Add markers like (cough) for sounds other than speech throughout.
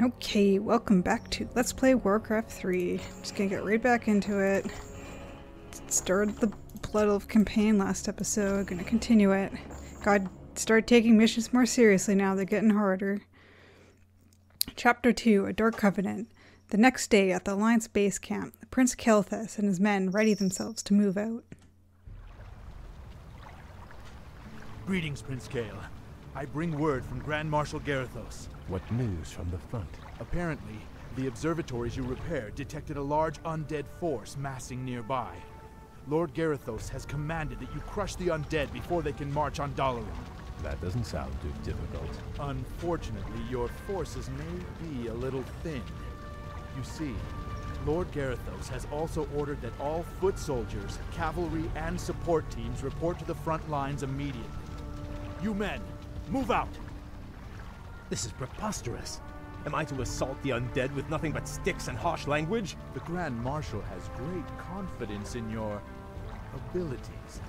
Okay, welcome back to Let's Play Warcraft 3. Just gonna get right back into it. Started the Blood Elf campaign last episode, gonna continue it. God, start taking missions more seriously now, they're getting harder. Chapter 2, A Dark Covenant. The next day at the Alliance base camp, Prince Kael'thas and his men ready themselves to move out. Greetings, Prince Kael. I bring word from Grand Marshal Garithos. What news from the front? Apparently, the observatories you repaired detected a large undead force massing nearby. Lord Garithos has commanded that you crush the undead before they can march on Dalaran. That doesn't sound too difficult. Unfortunately, your forces may be a little thin. You see, Lord Garithos has also ordered that all foot soldiers, cavalry, and support teams report to the front lines immediately. You men, move out! This is preposterous. Am I to assault the undead with nothing but sticks and harsh language? The Grand Marshal has great confidence in your abilities.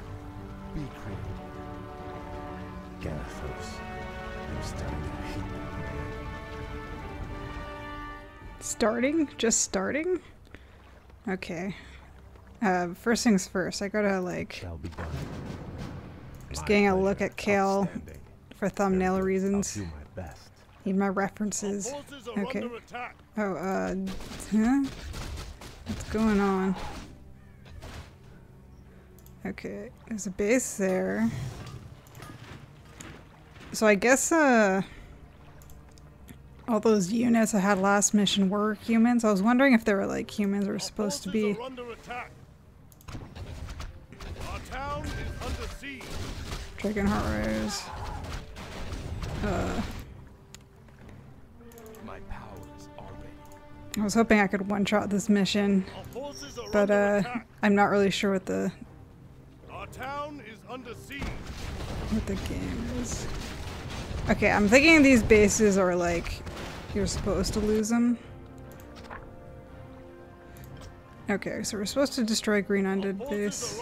Be creative. Garithos. I'm starting to hate that man. Starting? Just starting? Okay. Uh, first things first, I gotta like Shall be done. Just getting a look at Kael for thumbnail Very good. reasons. I'll do my best. Need my references. Okay. Oh, uh, huh? What's going on? Okay, there's a base there. So I guess, uh, all those units I had last mission were humans. I was wondering if they were like humans or Our supposed to be. Are under attack. Our town is under siege. Dragonhawk Riders. Uh, I was hoping I could one-shot this mission, Our forces are but, uh. I'm not really sure what the, Our town is under siege. what the game is. Okay, I'm thinking these bases are like you're supposed to lose them. Okay, so we're supposed to destroy Green Undead base.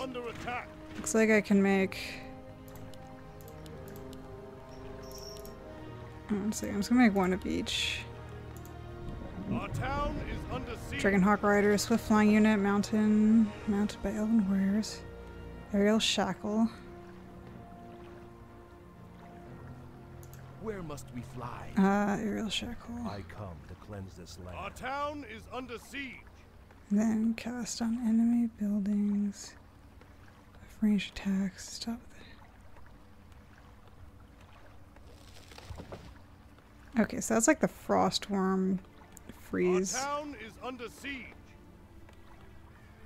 Looks like I can make. One second, I'm just gonna make one of each. Dragonhawk Rider, Swift Flying Unit, Mountain, mounted by Elven Warriors. Aerial Shackle. Where must we fly? Uh, Aerial Shackle. I come to cleanse this land. Our town is under siege. Then cast on enemy buildings. Range attacks. Stop there. Okay, so that's like the Frost Wyrm freeze. Our town is under siege.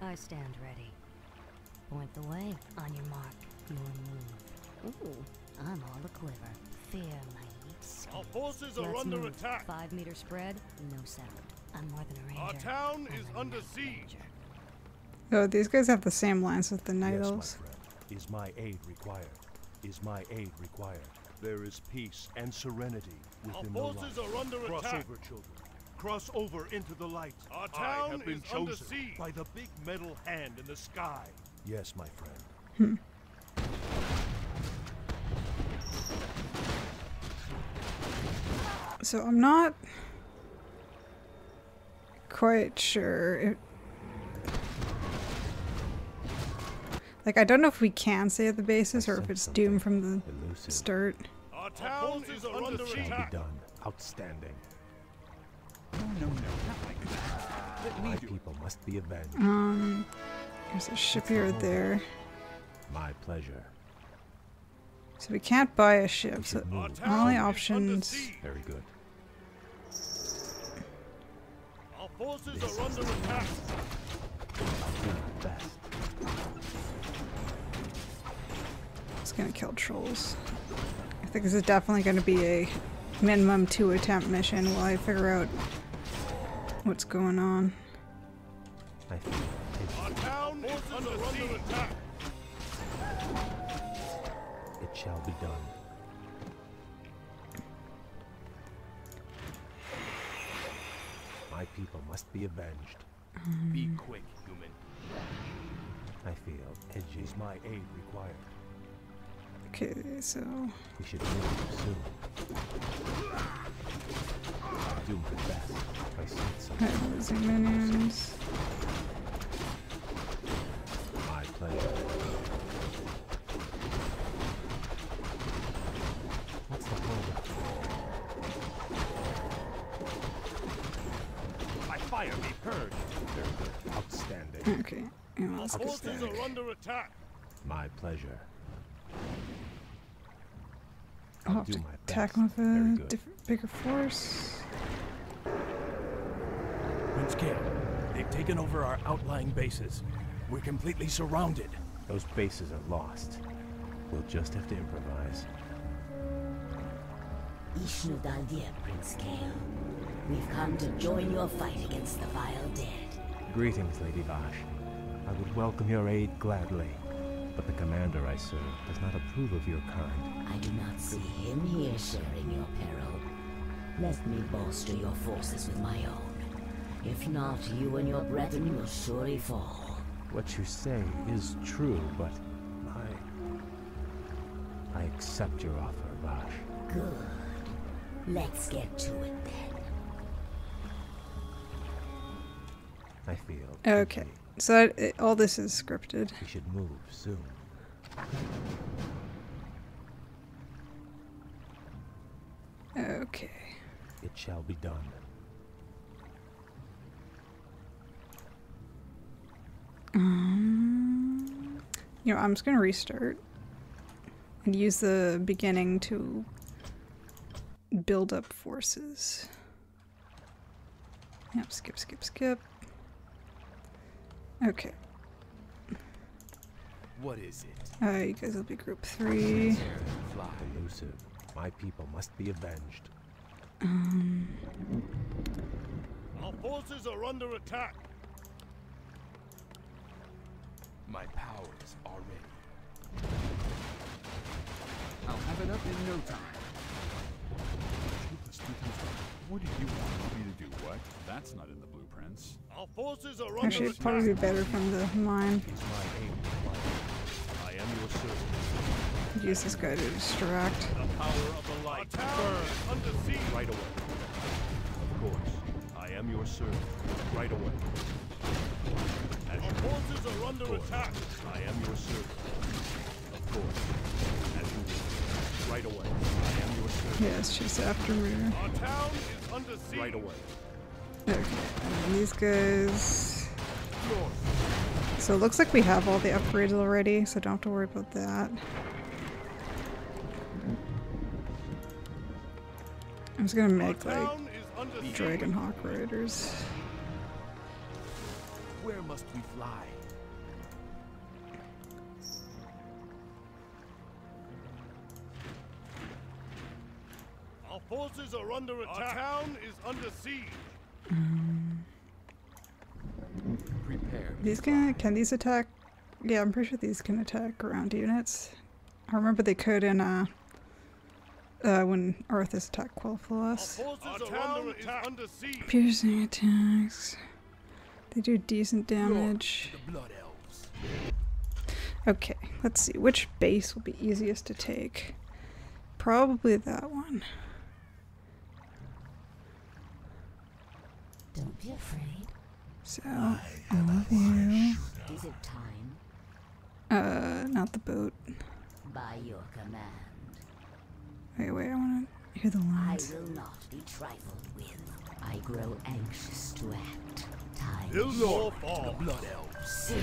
I stand ready. Point the way. On your mark. Your move. Ooh, I'm all a quiver. Fear my weak skin. Our forces are Let's under move. attack. Five meter spread, no sound. I'm more than a ranger. Our town I'm is under siege. ranger. Oh, these guys have the same lines with the Night yes, Elves. my friend. Is my aid required? Is my aid required? There is peace and serenity Our within the light. forces are under Cross attack. over, children. Cross over into the light. Our I town have been is under chosen siege. by the big metal hand in the sky. Yes, my friend. Hmm. So I'm not quite sure. If, like, I don't know if we can save the bases or if it's doomed from the Elusive. start. Our Our town forces is are under under Shall be attack. done. Outstanding. No, no, no, not like that. My people must be avenged. Um, there's a shipyard there. My pleasure. So we can't buy a ship. So Our move. town Our only options- Very good. Our forces are under attack. I'll do my best. it's gonna kill trolls. I think this is definitely gonna be a minimum two attempt mission while I figure out what's going on. I feel it. Our town is under siege. attack. It shall be done. My people must be avenged. Be quick, human. I feel edgy. Is my aid required? Okay, so We should move soon. Do my best. Alright, losing minions. My pleasure. What's the holdup? My fire be heard. Very good. Outstanding. Okay. yeah, Our let's get forces are under attack. My pleasure. I'll I'll have to my attack with a good. diff- bigger force. Prince Kael, they've taken over our outlying bases. We're completely surrounded. Those bases are lost. We'll just have to improvise. Ishnu Daldir, Prince Kael. We've come to join your fight against the vile dead. Greetings, Lady Vashj. I would welcome your aid gladly, but the commander I serve does not approve of your kind. I do not see him here sharing your peril. Let me bolster your forces with my own. If not, you and your brethren will surely fall. What you say is true, but I... I accept your offer, Vashj. Good. Let's get to it then. I feel... Okay. guilty. So that, it, all this is scripted. We should move soon. Okay. It shall be done. Um, you know, I'm just gonna restart and use the beginning to build up forces. Yep, skip, skip, skip. Okay. What is it? Uh, you guys will be group three. Fly. Elusive. My people must be avenged. Um, Our forces are under attack. My powers are ready. I'll have it up in no time. What do you want me to do? What? That's not in the blueprints. Our forces are under actually, it'd probably be better from the mine. Is my aid? I am your servant. Use this guy to distract. The power of the light burns under siege. right away. Of course, I am your servant. Right away. Our forces are under attack. I am your servant. Of course. As you wish. Right away. I am your servant. Yes, she's after me. Our town is under siege. Right away. Okay, and these guys. So it looks like we have all the upgrades already, so don't have to worry about that. I'm just gonna make like town is Where must we fly? Our forces are under attack. Our town is under siege. Prepare. These can can these attack? Yeah, I'm pretty sure these can attack ground units. I remember they could in uh, uh when Arthas attacked Our Quel'Thalas. forces Our are town under is attack. under siege. Piercing attacks. They do decent damage. The Blood Elves. Okay, let's see. Which base will be easiest to take? Probably that one. Don't be afraid. So, I love you. Is it time? Uh, not the boat. By your command. Wait, wait, I want to hear the I lines. will not be trifled with. I grow anxious to act. Time Build is your Blood Elves. Soon,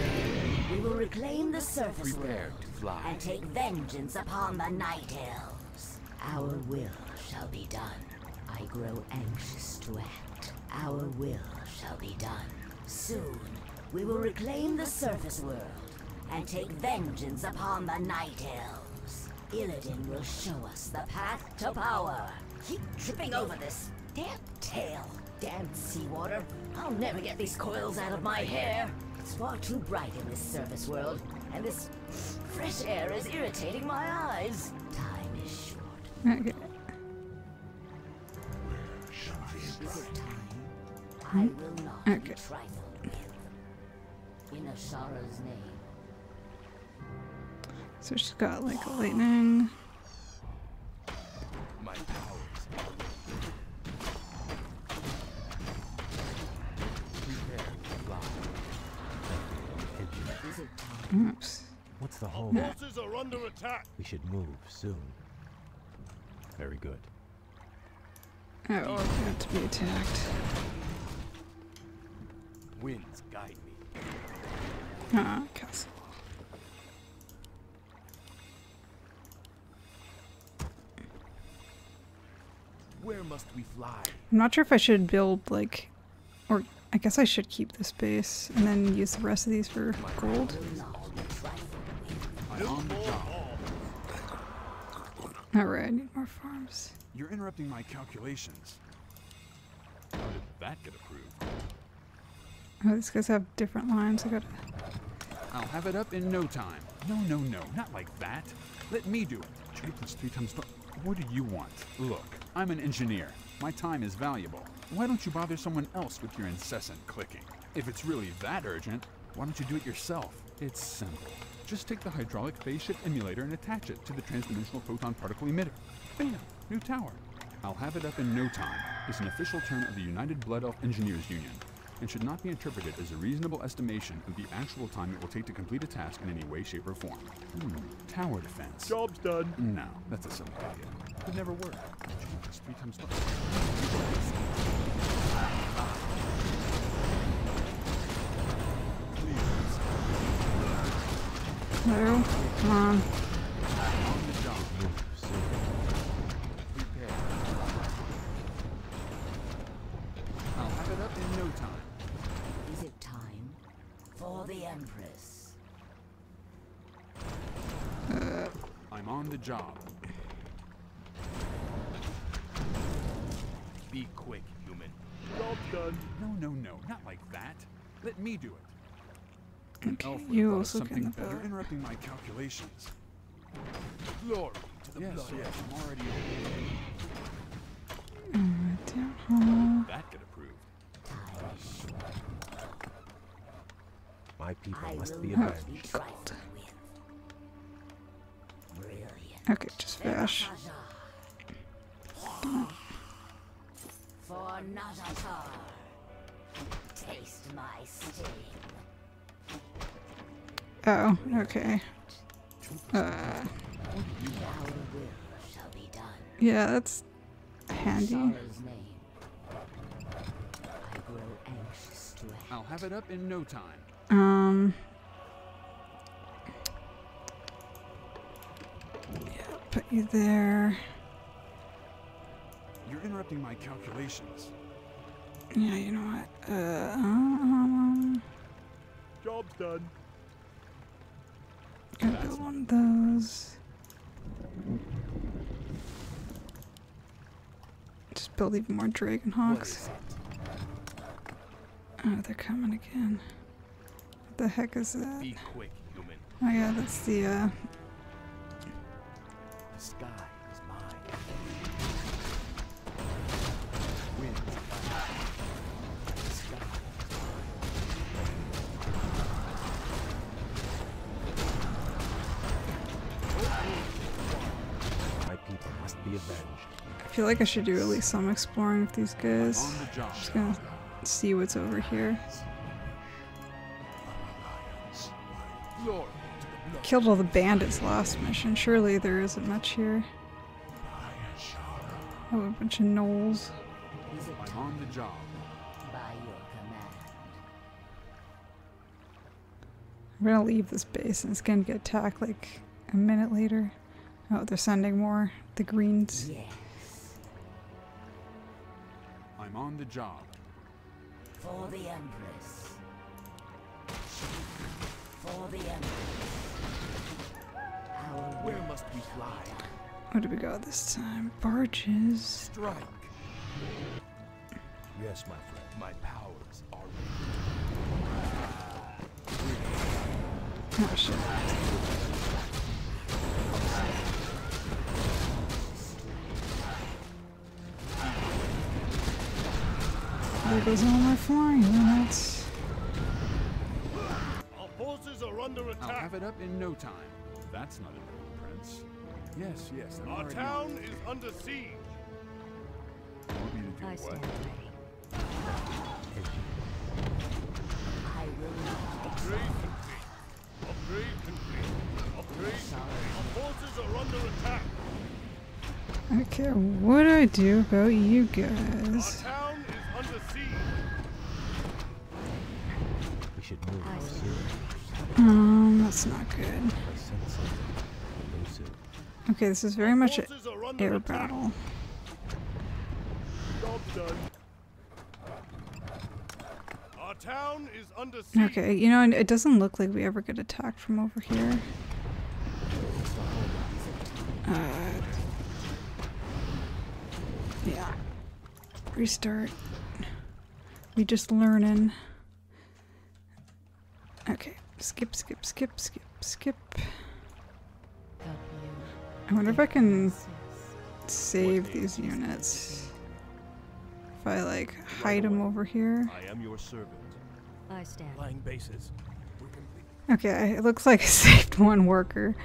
we will reclaim the surface Prepare world to fly. and take vengeance upon the Night Elves. Our will shall be done. I grow anxious to act. Our will shall be done. Soon, we will reclaim the surface world and take vengeance upon the Night Elves. Illidan will show us the path to power. Keep tripping over this damn tail. Damn seawater. I'll never get these coils out of my hair. It's far too bright in this surface world, and this fresh air is irritating my eyes. Time is short. Okay. Is it time? I will hmm? not be Okay. trifled with. In Azshara's name. So she's got like lightning. What's the? Forces are under attack. We should move soon. Very good. Oh, we're about to be attacked. Winds guide me. Ah, castle. Where must we fly? I'm not sure if I should build like, or I guess I should keep this base and then use the rest of these for gold. On the job. Alright, I need more farms. You're interrupting my calculations. How did that get approved? Oh, these guys have different lines. I gotta. I'll have it up in no time. No, no, no, not like that. Let me do it. Two plus three times. What do you want? Look, I'm an engineer. My time is valuable. Why don't you bother someone else with your incessant clicking? If it's really that urgent, why don't you do it yourself? It's simple. Just take the hydraulic phase shift emulator and attach it to the transdimensional photon particle emitter. Bam! New tower. I'll have it up in no time. It's an official term of the United Blood Elf Engineers Union and should not be interpreted as a reasonable estimation of the actual time it will take to complete a task in any way, shape, or form. Hmm. Tower defense. Job's done. No, that's a silly idea. Could never work. Three times I'm on the job. Mrs. Prepare. I'll have it up in no time. Is it time for the Empress? Uh, I'm on the job. Be quick, human. Job's done. No, no, no, not like that. Let me do it. Okay, Elf you also thought of can something better. build. Interrupting my calculations. Glory to the yes, blood. yes, I'm already. Alright, down hall. That get approved. My people I must will be not avenged. be trifled Okay, just Vashj. For Nazjatar. Taste my sting. Oh, okay. Uh, Our will shall be done. yeah, that's handy. I grow anxious to act. I'll have it up in no time. Um. Yeah, put you there. You're interrupting my calculations. Yeah, you know what? Uh, um, Job's done. Gonna build one of those. Just build even more Dragon Hawks. Oh, they're coming again. What the heck is that? Be quick. Oh yeah, that's the uh sky feel like I should do at least some exploring with these guys. Just gonna see what's over here. Killed all the bandits last mission. Surely there isn't much here. Oh, a bunch of gnolls. I'm on the job. I'm gonna leave this base and it's gonna get attacked like a minute later. Oh, they're sending more. The greens. Yes. I'm on the job. For the Empress. For the Empress. Our Where must we fly? What do we got this time? Barges. Strike. Yes, my friend. My powers are Oh shit. There goes all my flying units. Our forces are under attack. I'll have it up in no time. That's not an old prince. Yes, yes. I'm Our town is under siege. Want to do I what? I will. Upgrade complete. Upgrade complete. Upgrade. Our forces are under attack. I don't care what I do about you guys. Um, that's not good. I sense something elusive. Okay, this is very much an Forces are under air battle. Job done. Our town is under siege. Okay, you know, it doesn't look like we ever get attacked from over here. Uh, yeah. Restart. We just learning. Okay, skip, skip, skip, skip, skip. I wonder if I can save these units. If I like hide them over here. I am your servant. I stand. Flying bases. Okay, it looks like I (laughs) saved one worker.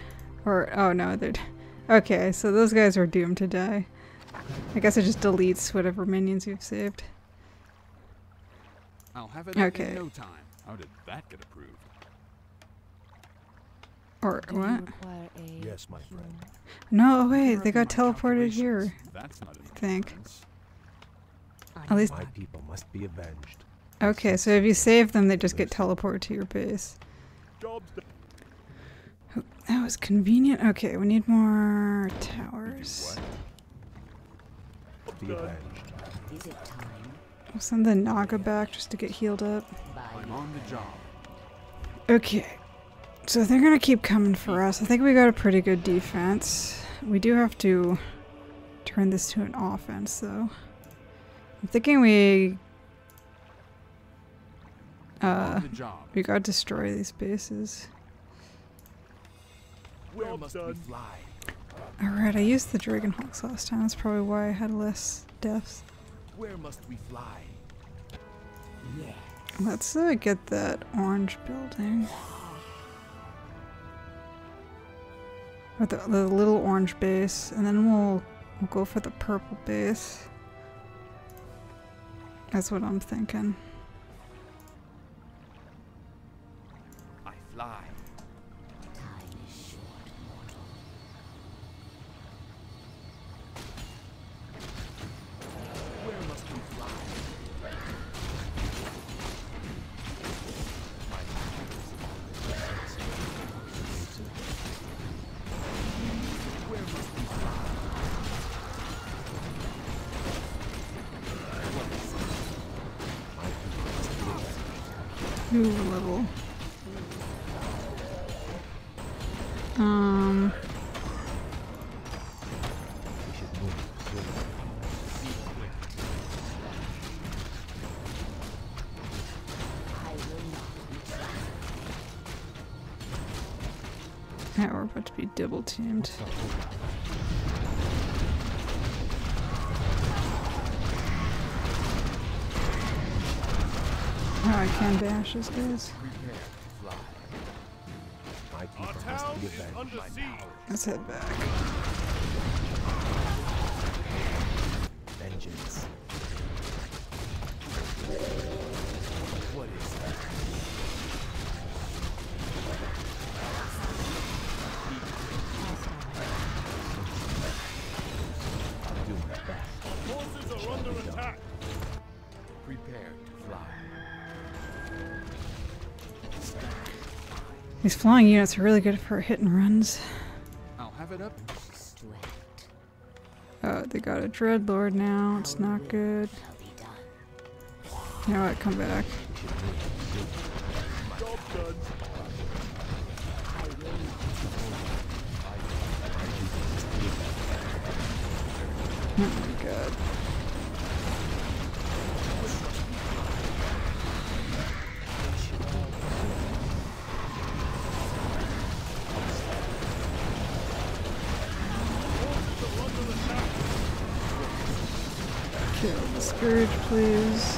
Or, oh no, they're. Okay, so those guys are doomed to die. I guess it just deletes whatever minions you've saved. I'll have it Okay. in no time. How did that get approved? Or, Do what? Yes, my friend. No, wait, they got teleported here. calculations. That's not an think. At least- My people must be avenged. Okay, so if you save them, they just get teleported to your base. Job's. Oh, that was convenient. Okay, we need more towers. What? Be Done. avenged. Is? We'll send the Naga back just to get healed up. I'm on the job. Okay. So they're gonna keep coming for us. I think we got a pretty good defense. We do have to turn this to an offense, though. I'm thinking we uh on the job. we gotta destroy these bases. Where must we fly? Alright, I used the Dragon Hawks last time. That's probably why I had less deaths. Where must we fly? yes. Let's uh, get that orange building. Or the, the little orange base, and then we'll we'll go for the purple base. That's what I'm thinking. Under siege. Let's head back. These flying units are really good for hit and runs. I'll have it up. Anxious to act. Oh, they got a Dreadlord now. It's not good. Shall be done. You know what? Come back. Should please.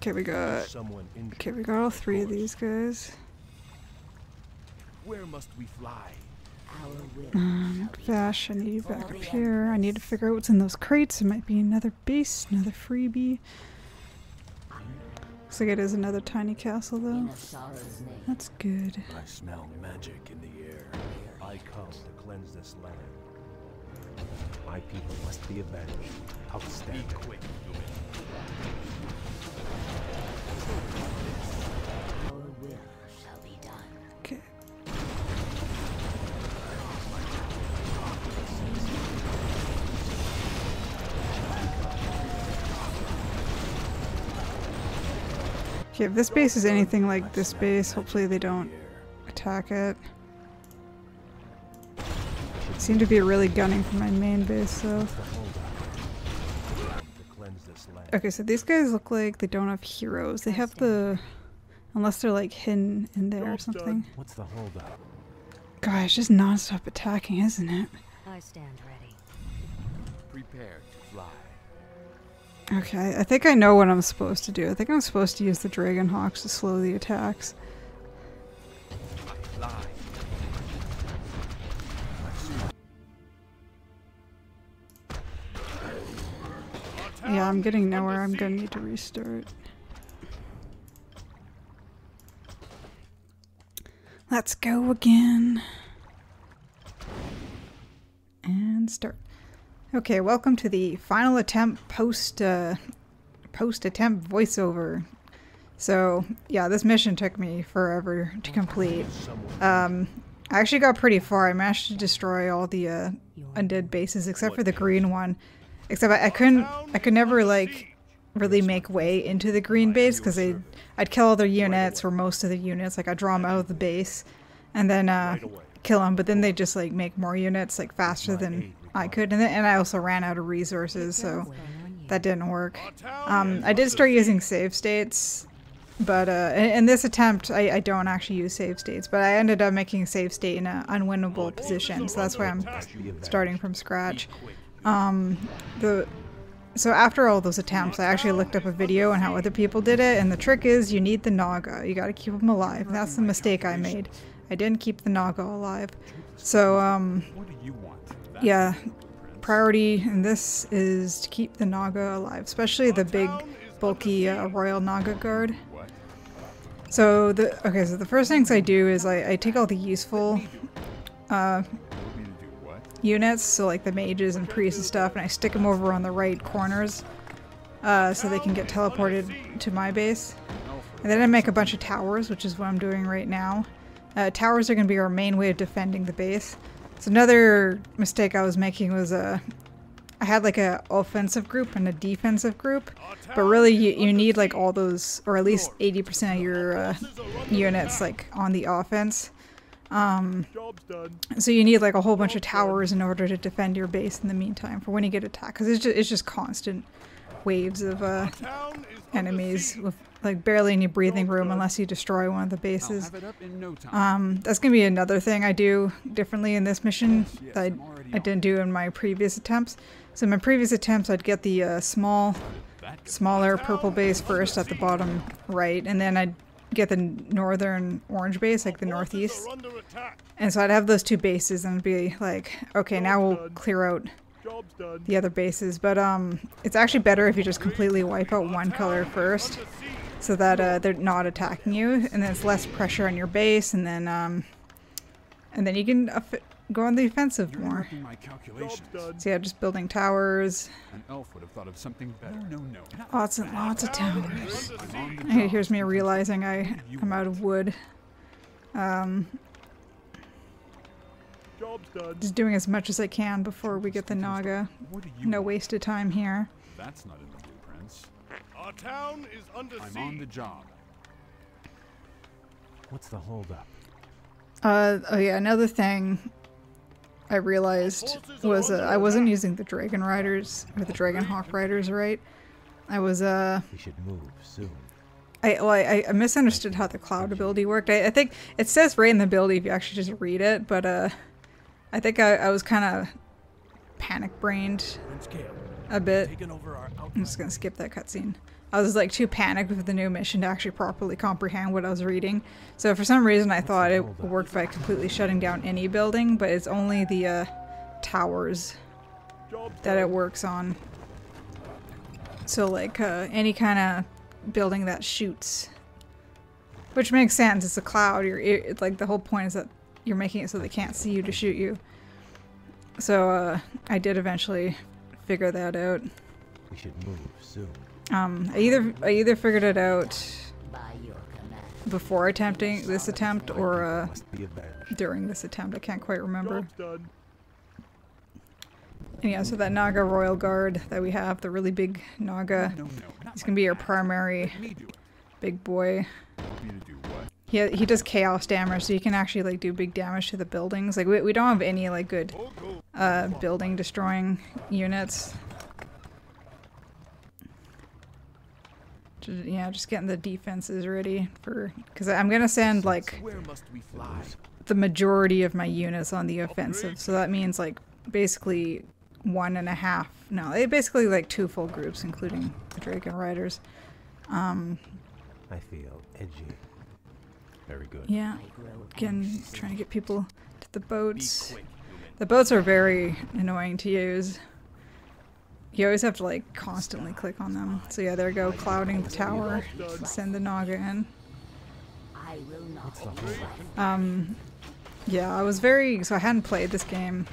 Okay, we got. Okay, we got all three of these guys. Where must we fly? Um, Vashj, I need you back up here. I need to figure out what's in those crates. It might be another base, another freebie. Looks like it is another tiny castle though. in Azshara's name. That's good. I smell magic in the air. I come to cleanse this land. My people must be avenged. Outstanding. Be quick, Our will shall be done. Okay. Okay, if this base is anything like this base, hopefully they don't attack it. Seem to be really gunning for my main base though. To cleanse this land. Okay, so these guys look like they don't have heroes. They have the... Unless they're like hidden in there or something. What's the holdup? Gosh, just non-stop attacking, isn't it? I stand ready. Prepare to fly. Okay, I think I know what I'm supposed to do. I think I'm supposed to use the Dragon Hawks to slow the attacks. Fly. Yeah, I'm getting nowhere. I'm gonna need to restart. Let's go again. And start. Okay, welcome to the final attempt post uh, post attempt voiceover. So yeah, this mission took me forever to complete. Um, I actually got pretty far. I managed to destroy all the uh, undead bases except for the green one. Except I, I couldn't. I could never like really make way into the green base because I'd, I'd kill all their units or most of the units. Like I'd draw them out of the base, and then uh, kill them. But then they just like make more units like faster than I could. And then, and I also ran out of resources, so that didn't work. Um, I did start using save states, but uh, in, in this attempt, I, I don't actually use save states. But I ended up making a save state in an unwinnable position, so that's why I'm starting from scratch. Um, the so after all those attempts, I actually looked up a video on how other people did it, and the trick is you need the Naga. You got to keep them alive. That's the mistake I made. I didn't keep the Naga alive. So um, yeah, priority in this is to keep the Naga alive, especially the big, bulky uh, Royal Naga guard. So the okay, so the first things I do is I, I take all the useful uh, units, so like the mages and priests and stuff, and I stick them over on the right corners, uh, so they can get teleported to my base. And then I make a bunch of towers, which is what I'm doing right now. Uh, towers are going to be our main way of defending the base. So another mistake I was making was uh, I had like a offensive group and a defensive group, but really you, you need like all those, or at least 80% of your uh, units like on the offense. Um, Job's done. so you need like a whole bunch of towers in order to defend your base in the meantime for when you get attacked, because it's just it's just constant waves of uh, Town is under enemies with like barely any breathing room unless you destroy one of the bases. have it up in no. Um, that's gonna be another thing I do differently in this mission yes, that I, I'm already I on didn't do in my previous attempts. So in my previous attempts, I'd get the uh, small, smaller purple base first at the bottom right, and then I'd get the northern orange base, like the northeast. are under attack. And so I'd have those two bases and be like, okay, now we'll clear out the other bases. But um, it's actually better if you just completely wipe out one color first, so that uh, they're not attacking you, and then it's less pressure on your base, and then um, and then you can off- go on the offensive You're more. interrupting my calculations. done. So yeah, just building towers, An elf would have thought of something better. No, no, no. Lots and lots of towers. I'm Hey, here's me realizing I I'm out of wood. Um, Job's done. just doing as much as I can before we get the Naga. What do you No want? wasted time here. That's not in the blueprints. Our town is under I'm siege. on the job. What's the holdup? Uh, oh yeah, another thing I realized was uh, I wasn't using the Dragon Riders or the Dragon Hawk Riders right. I was uh, We should move soon. I well, I, I misunderstood how the cloud ability worked. I, I think it says right in the ability if you actually just read it, but uh, I think I, I was kind of panic brained a bit. taken over our out- I'm just gonna skip that cutscene. I was like too panicked with the new mission to actually properly comprehend what I was reading. So for some reason I thought it worked by completely shutting down any building, but it's only the uh, towers that it works on. So like uh, any kind of building that shoots, which makes sense. It's a cloud. You're it, it's like the whole point is that you're making it so they can't see you to shoot you. So uh, I did eventually figure that out. We should move soon. Um, I either I either figured it out By your command. before attempting this attempt or uh, Must be avenged. during this attempt. I can't quite remember. And yeah, so that Naga Royal Guard that we have, the really big Naga, he's gonna be our primary Let me do it. big boy. Want me to do what? He he does chaos damage, so you can actually like do big damage to the buildings. Like we we don't have any like good Oh, uh building destroying units. Yeah, just getting the defenses ready for because I'm gonna send like Where must we fly? the majority of my units on the offensive. So that means like basically one and a half. No, basically like two full groups, including the Draken Riders. Um, I feel edgy. Very good. yeah, again, trying to get people to the boats. The boats are very annoying to use. You always have to like constantly click on them. So yeah, there we go, clouding the tower. Send the Naga in. Um, yeah, I was very so I hadn't played this game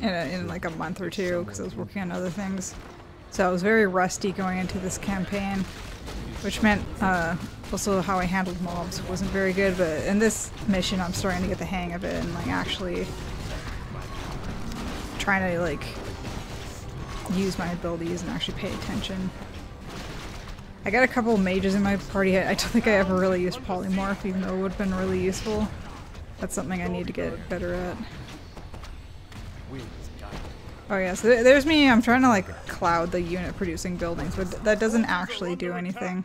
in, a, in like a month or two because I was working on other things. So I was very rusty going into this campaign, which meant uh, also how I handled mobs wasn't very good. But in this mission, I'm starting to get the hang of it and like actually trying to like use my abilities and actually pay attention. I got a couple mages in my party. I don't think I ever really used polymorph, even though it would have been really useful. That's something I need to get better at. Oh yeah, so there's me. I'm trying to like cloud the unit producing buildings, but that doesn't actually do anything.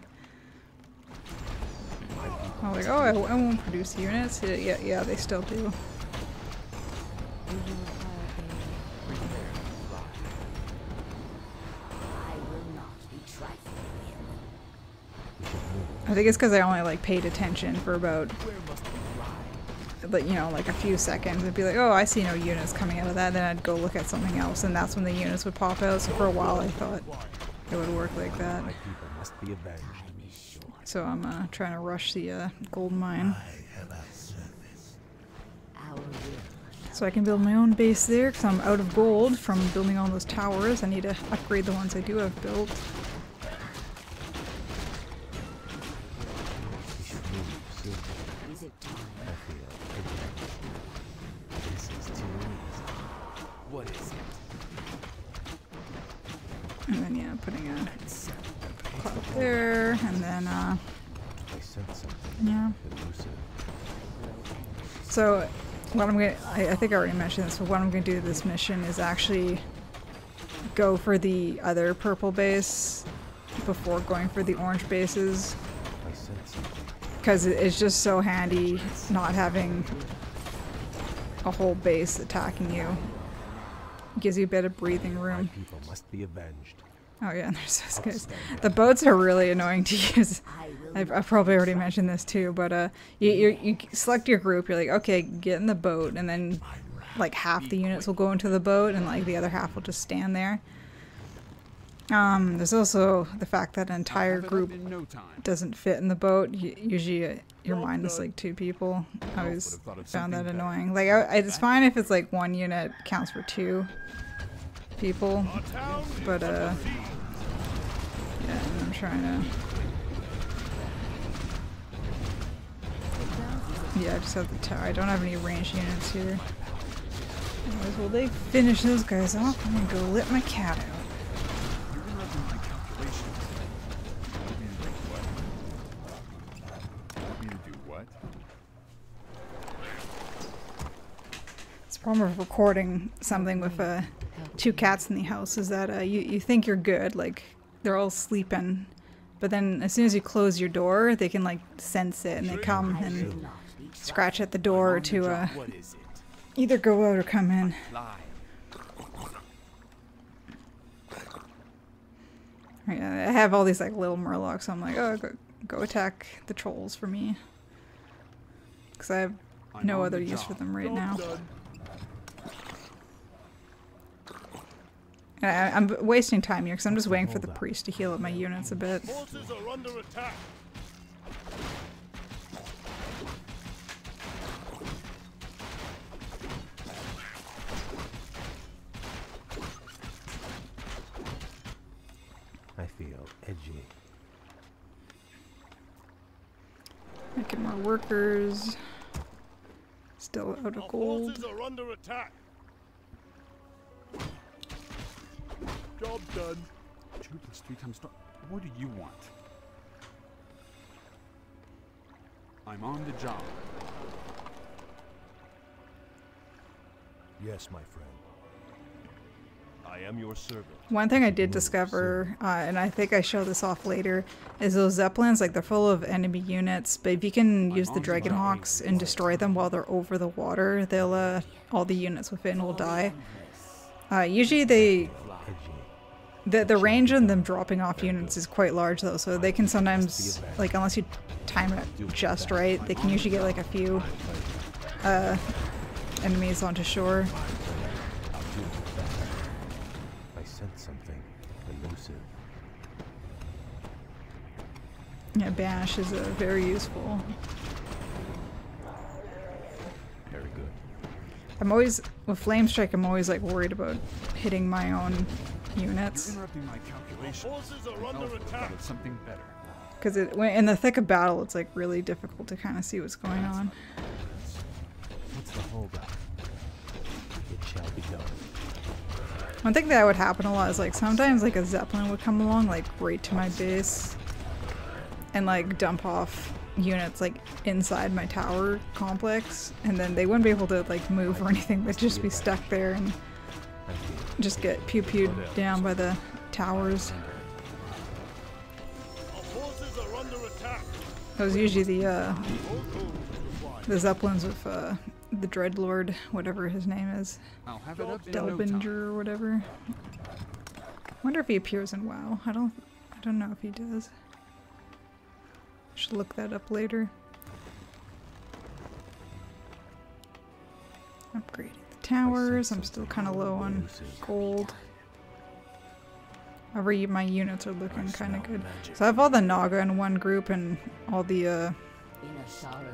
I'm like, oh, I, won't produce units. Yeah, yeah, they still do. I will not be trifled with. I think it's because I only like paid attention for about, Where must we fly? like you know, like a few seconds. I'd be like, oh, I see no units coming out of that. Then I'd go look at something else, and that's when the units would pop out. So for a while, I thought it would work like that. My people must be avenged. So I'm uh, trying to rush the uh, gold mine. So I can build my own base there because I'm out of gold from building all those towers. I need to upgrade the ones I do have built. And then yeah, putting a cloud there, and then uh, yeah. So what I'm gonna, I, I think I already mentioned this, but what I'm gonna do this mission is actually go for the other purple base before going for the orange bases. Because it's just so handy not having a whole base attacking you. Gives you a bit of breathing My room. people must be avenged. Oh yeah, and there's those guys. The boats are really annoying to use. I will I've, I've probably already mentioned this too, but uh, you, you you select your group. You're like, okay, get in the boat, and then like half the units will go into the boat, and like the other half will just stand there. Um, there's also the fact that an entire Have it up group no doesn't fit in the boat. Usually, uh, you're minus like two people. I always would've thought of found that annoying. Like, I, I- it's fine if it's like one unit counts for two people, is but uh, yeah, I'm trying to. Yeah, I just have the tower. I don't have any ranged units here. Anyways, while they finish those guys off, I'm gonna go let my cat out. problem of recording something with uh, two cats in the house. Is that uh, you, you think you're good, like they're all sleeping, but then as soon as you close your door, they can like sense it and they come and scratch at the door to uh, either go out or come in. I have all these like little murlocs, so I'm like, oh, go, go attack the trolls for me. Because I have no other use for them right now. I, I'm wasting time here because I'm just waiting for the priest to heal up my units a bit. Forces are under attack. I feel edgy. Making more workers. Still out of gold. forces are under attack. Job done. Two plus three times. Th- what do you want? I'm on the job. Yes, my friend. I am your servant. One thing I did discover, uh, and I think I show this off later, is those zeppelins, like they're full of enemy units, but if you can use the on the Dragon. Hawks and destroy them while they're over the water, they'll, uh, all the units within will die. Uh, usually they, Edgy. The, the range of them dropping off units is quite large though, so they can sometimes, like unless you time it just right, they can usually get like a few, uh, enemies onto shore. I sense something elusive. Yeah, Banish is uh, very useful. Very good. I'm always with Flame Strike. I'm always like worried about hitting my own units Interrupting my calculations. Forces are under Alpha attack. thought of something better. because it when in the thick of battle, it's like really difficult to kind of see what's going on. What's the holdup? It shall be done. One thing that would happen a lot is like sometimes like a zeppelin would come along like right to my base and like dump off units like inside my tower complex and then they wouldn't be able to like move or anything they'd just be stuck there and I feel just get pew pewed down by the towers. Our forces are under attack. those usually the uh All gold is required. the zeppelins with uh the dreadlord whatever his name is. I'll have it up in no Dalvengyr or whatever. Wonder if he appears in wow. I don't i don't know if he does. Should look that up later. Upgrading the towers i'm still kind of low on gold However, my units are looking kind of good. So I have all the Naga in one group and all the uh,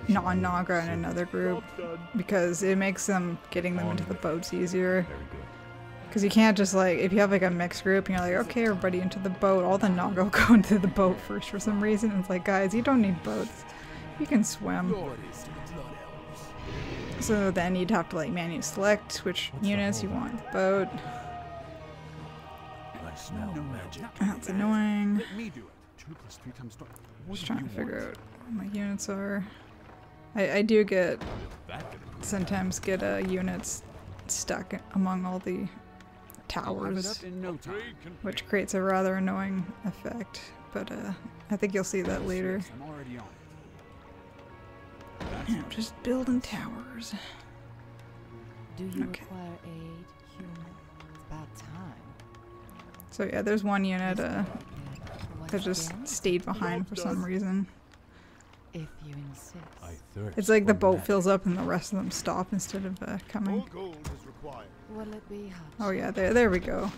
non-Naga in another group because it makes them getting them into the boats easier. Because you can't just like if you have like a mixed group and you're like, okay, everybody into the boat. All the Naga will (laughs) go into the boat first for some reason. It's like, guys, you don't need boats. You can swim. So then you'd have to like manually select which What's units you want the boat. I smell No, magic. That's annoying. Let me do it. Two plus three times. What Just trying to figure want? out what my units are. I, I do get That could improve. sometimes get uh, units stuck among all the I'll have it towers, no time. Upgrade complete. which creates a rather annoying effect. But uh, I think you'll see that later. Six, I'm already on it. That's Yeah, not just building towers. Do you Okay. require aid, human? It's about time. So yeah, there's one unit uh, that just stayed behind for some reason. if you insist. It's like the boat fills up and the rest of them stop instead of uh, coming. gold is required. Will it be hot? Oh yeah, there, there we go.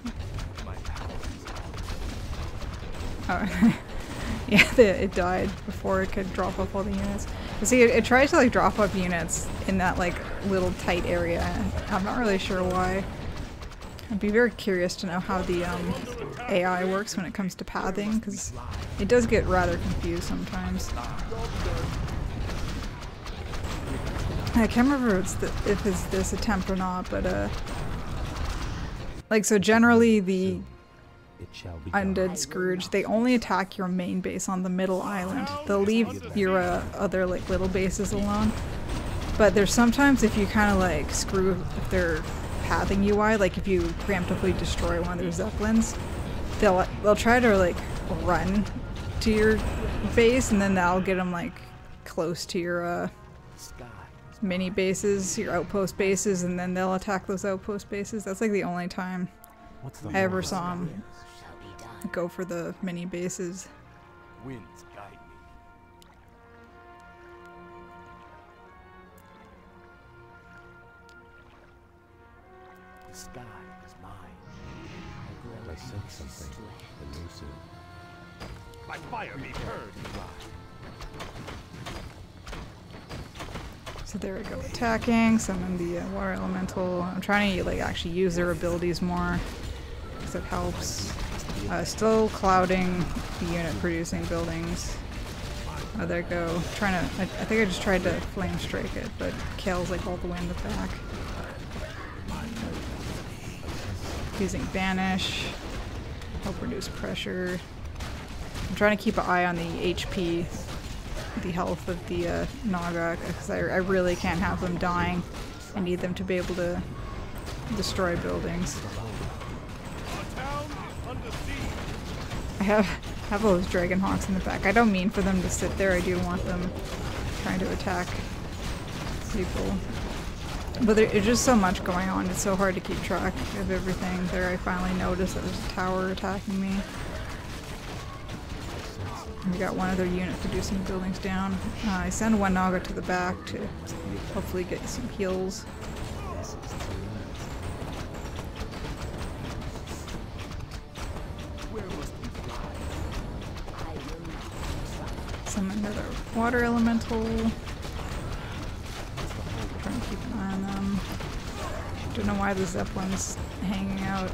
Oh, (laughs) yeah, the, (laughs) it died before it could drop off all the units. See, it, it tries to like drop off units in that like little tight area. I'm not really sure why. I'd be very curious to know how the um, AI works when it comes to pathing, because it does get rather confused sometimes. I can't remember if it's, the, if it's this attempt or not, but uh, like so generally the It shall be. Undead Scourge, they only attack your main base on the middle island. They'll leave your uh, other like little bases alone. But there's sometimes if you kind of like screw if they're pathing you wide, like if you preemptively destroy one of their zeppelins, they'll they'll try to like run to your base, and then that'll get them like close to your uh, mini bases, your outpost bases, and then they'll attack those outpost bases. That's like the only time the I ever saw them Shall be done. Go for the mini bases. Winds guide me. The sky is mine. I grow I sense something to elusive. My fire be heard. So there we go, attacking, summon the uh, water elemental. I'm trying to like actually use their abilities more, because it helps. Uh, still clouding the unit producing buildings. Oh, there go. Trying to, I, I think I just tried to flame strike it, but Kael's like all the way in the back. Using banish, help reduce pressure. I'm trying to keep an eye on the HP the health of the uh, Naga because I, I really can't have them dying. I need them to be able to destroy buildings. Have have those dragon hawks in the back. I don't mean for them to sit there. I do want them trying to attack people. But there, there's just so much going on. It's so hard to keep track of everything. There, I finally noticed that there's a tower attacking me. We got one other unit producing buildings down. Uh, I send one Naga to the back to hopefully get some heals. Water elemental. Trying to keep an eye on them. Don't know why the Zeppelin's hanging out.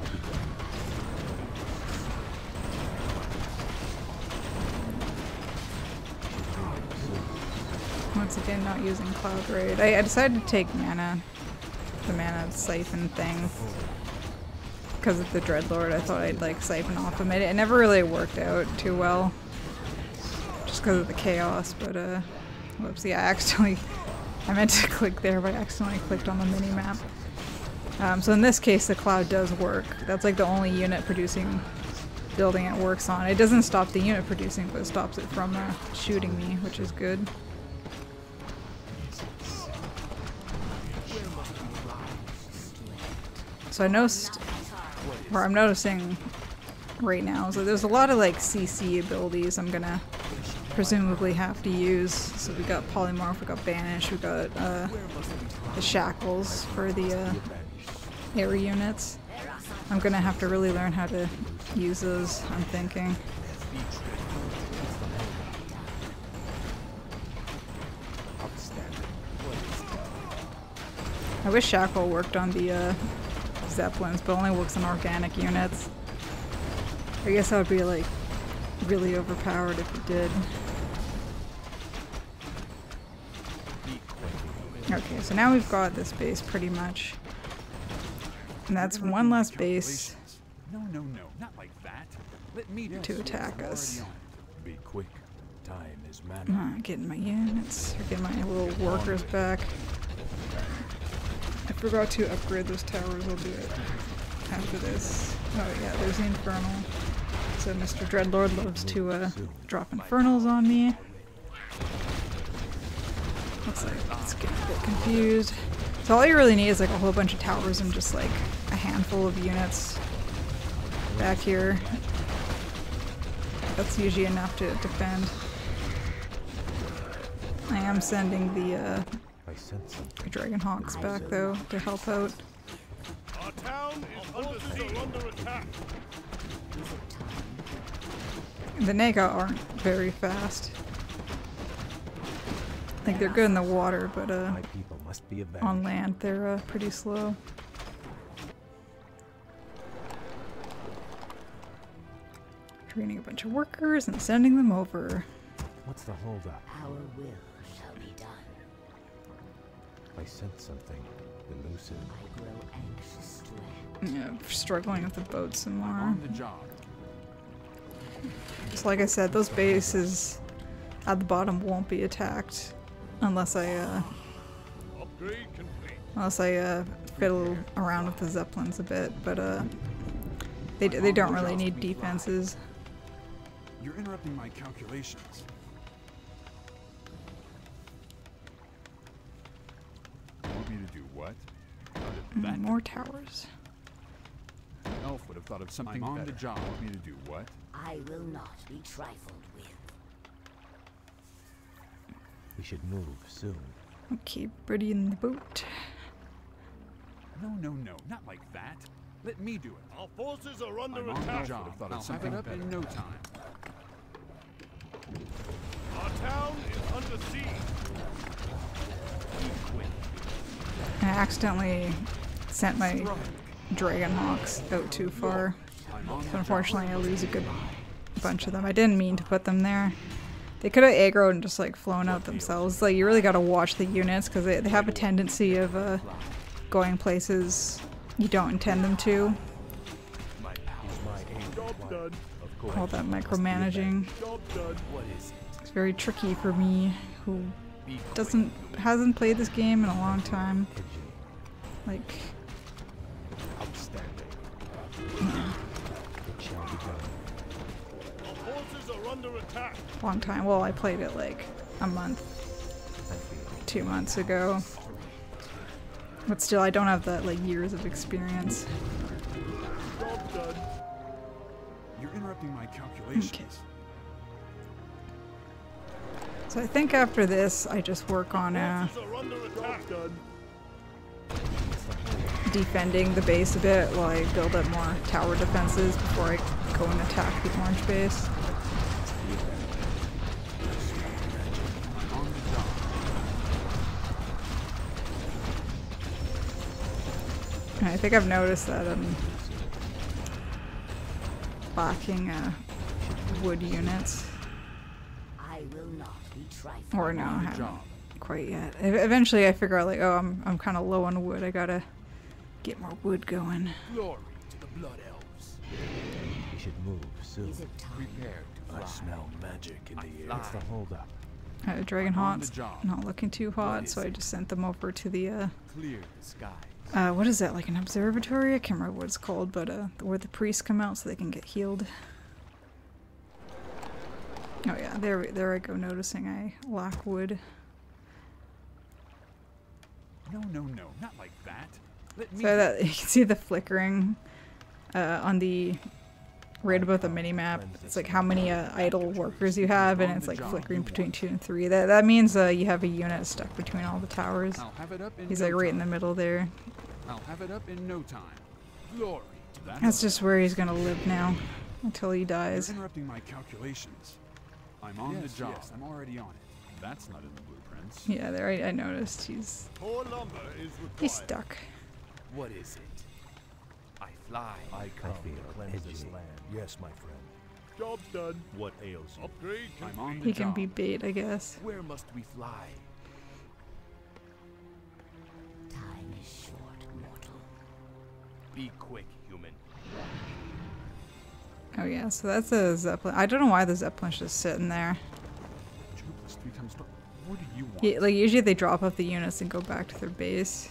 Once again, not using Cloud Raid. I, I decided to take mana, the mana siphon thing. Because of the Dreadlord, I thought I'd like siphon off of it. It never really worked out too well. Because of the chaos, but uh, whoops, yeah, I accidentally, (laughs) I meant to click there, but I accidentally clicked on the mini map. Um, so in this case, the cloud does work. That's like the only unit producing building it works on. It doesn't stop the unit producing, but it stops it from uh, shooting me, which is good. So I noticed, or I'm noticing right now, that there's a lot of like CC abilities I'm gonna presumably have to use. So we got Polymorph, we got Banish, we got uh, the Shackles for the uh, air units. I'm gonna have to really learn how to use those, I'm thinking. I wish Shackle worked on the uh, Zeppelins, but only works on organic units. I guess I would be like really overpowered if it did. Okay, so now we've got this base pretty much. And that's one less base No, no, no, not like that. Let me do to attack I'm us. Be quick. Time is mana. Uh, getting my units, or getting my little workers back. I forgot to upgrade those towers, I'll do it after this. Oh yeah, there's the Infernal. So Mr. Dreadlord loves to uh, drop Infernals on me. Looks like it's getting a bit confused. So all you really need is like a whole bunch of towers and just like a handful of units back here. That's usually enough to defend. I am sending the uh, I. Dragon Hawks back though to help out. Our town is under under attack. The Naga aren't very fast. I think they're good in the water, but uh, My people must be on land they're uh, pretty slow. Training a bunch of workers and sending them over. What's the holdup? Our will shall be done. I sense something elusive. I grow anxious to act. Yeah, struggling with the boat some more. on the job. So like I said, those bases at the bottom won't be attacked unless I uh, Upgrade complete. unless I uh, fiddle around with the zeppelins a bit. But uh, they they don't really need defenses. You're interrupting my calculations. Want me to do what? How did that Mm, More towers. Elf would have have thought of something I'm on better. the job. Want me to do what? I will not be trifled with. We should move soon. Okay, Birdie in the boat. No, no, no, not like that. Let me do it. Our forces are under I'm on the attack. job. thought of I'll have it up better. in no time. Our town is under siege. I accidentally sent my Dragon Hawks out too far. So unfortunately, I lose a good bunch of them. I didn't mean to put them there. They could have aggroed and just like flown out themselves. Like you really gotta watch the units because they, they have a tendency of uh, going places you don't intend them to. All that micromanaging. It's very tricky for me, who doesn't hasn't played this game in a long time. Like long time. Well, I played it like a month, two months ago. But still, I don't have that like years of experience. You're interrupting my calculations. So I think after this, I just work on uh, Forces are under attack. Job done. defending the base a bit while I build up more tower defenses before I go and attack the orange base. I'm on the job. And I think I've noticed that I'm lacking uh, wood units. I will not be trifled. Or no, I haven't quite yet. Eventually, I figure out like, oh, I'm I'm kind of low on wood. I gotta get more wood going. Glory to the Blood Elves. We should move soon. Is it time? Prepare to fly. I smell magic in the air. What's the holdup? Uh, Dragon I'm on the Hawks job. not looking too hot, so I just sent them over to the uh, Clear the skies. Uh, what is that? Like an observatory? I can't remember what it's called, but uh, where the priests come out so they can get healed. Oh yeah, there there I go. Noticing I lack wood. No, no, no, not like that. Let me. So that (laughs) you can see the flickering uh, on the right above the mini map. It's like how many uh, idle workers you have, and it's like flickering between two and three. That that means uh, you have a unit stuck between all the towers. I'll have it up in He's like right in the middle there. I'll have it up in no time. Glory to that. That's just where he's gonna live now until he You're dies. interrupting my calculations. I'm on Yes, the job. yes. I'm already on it. That's not in the blueprints. Yeah, there I, I noticed he's More lumber is he's stuck. What is it? I fly. I come feel to cleanse this land. Yes, my friend. Job done. What ails you? Upgrade I'm on the He job. can be bait, I guess. Where must we fly? Time is short, mortal. Be quick, human. Oh yeah, so that's a zeppelin. I don't know why the zeppelin's just sitting there. Two plus three times. tw- What do you want? Yeah, like usually they drop off the units and go back to their base,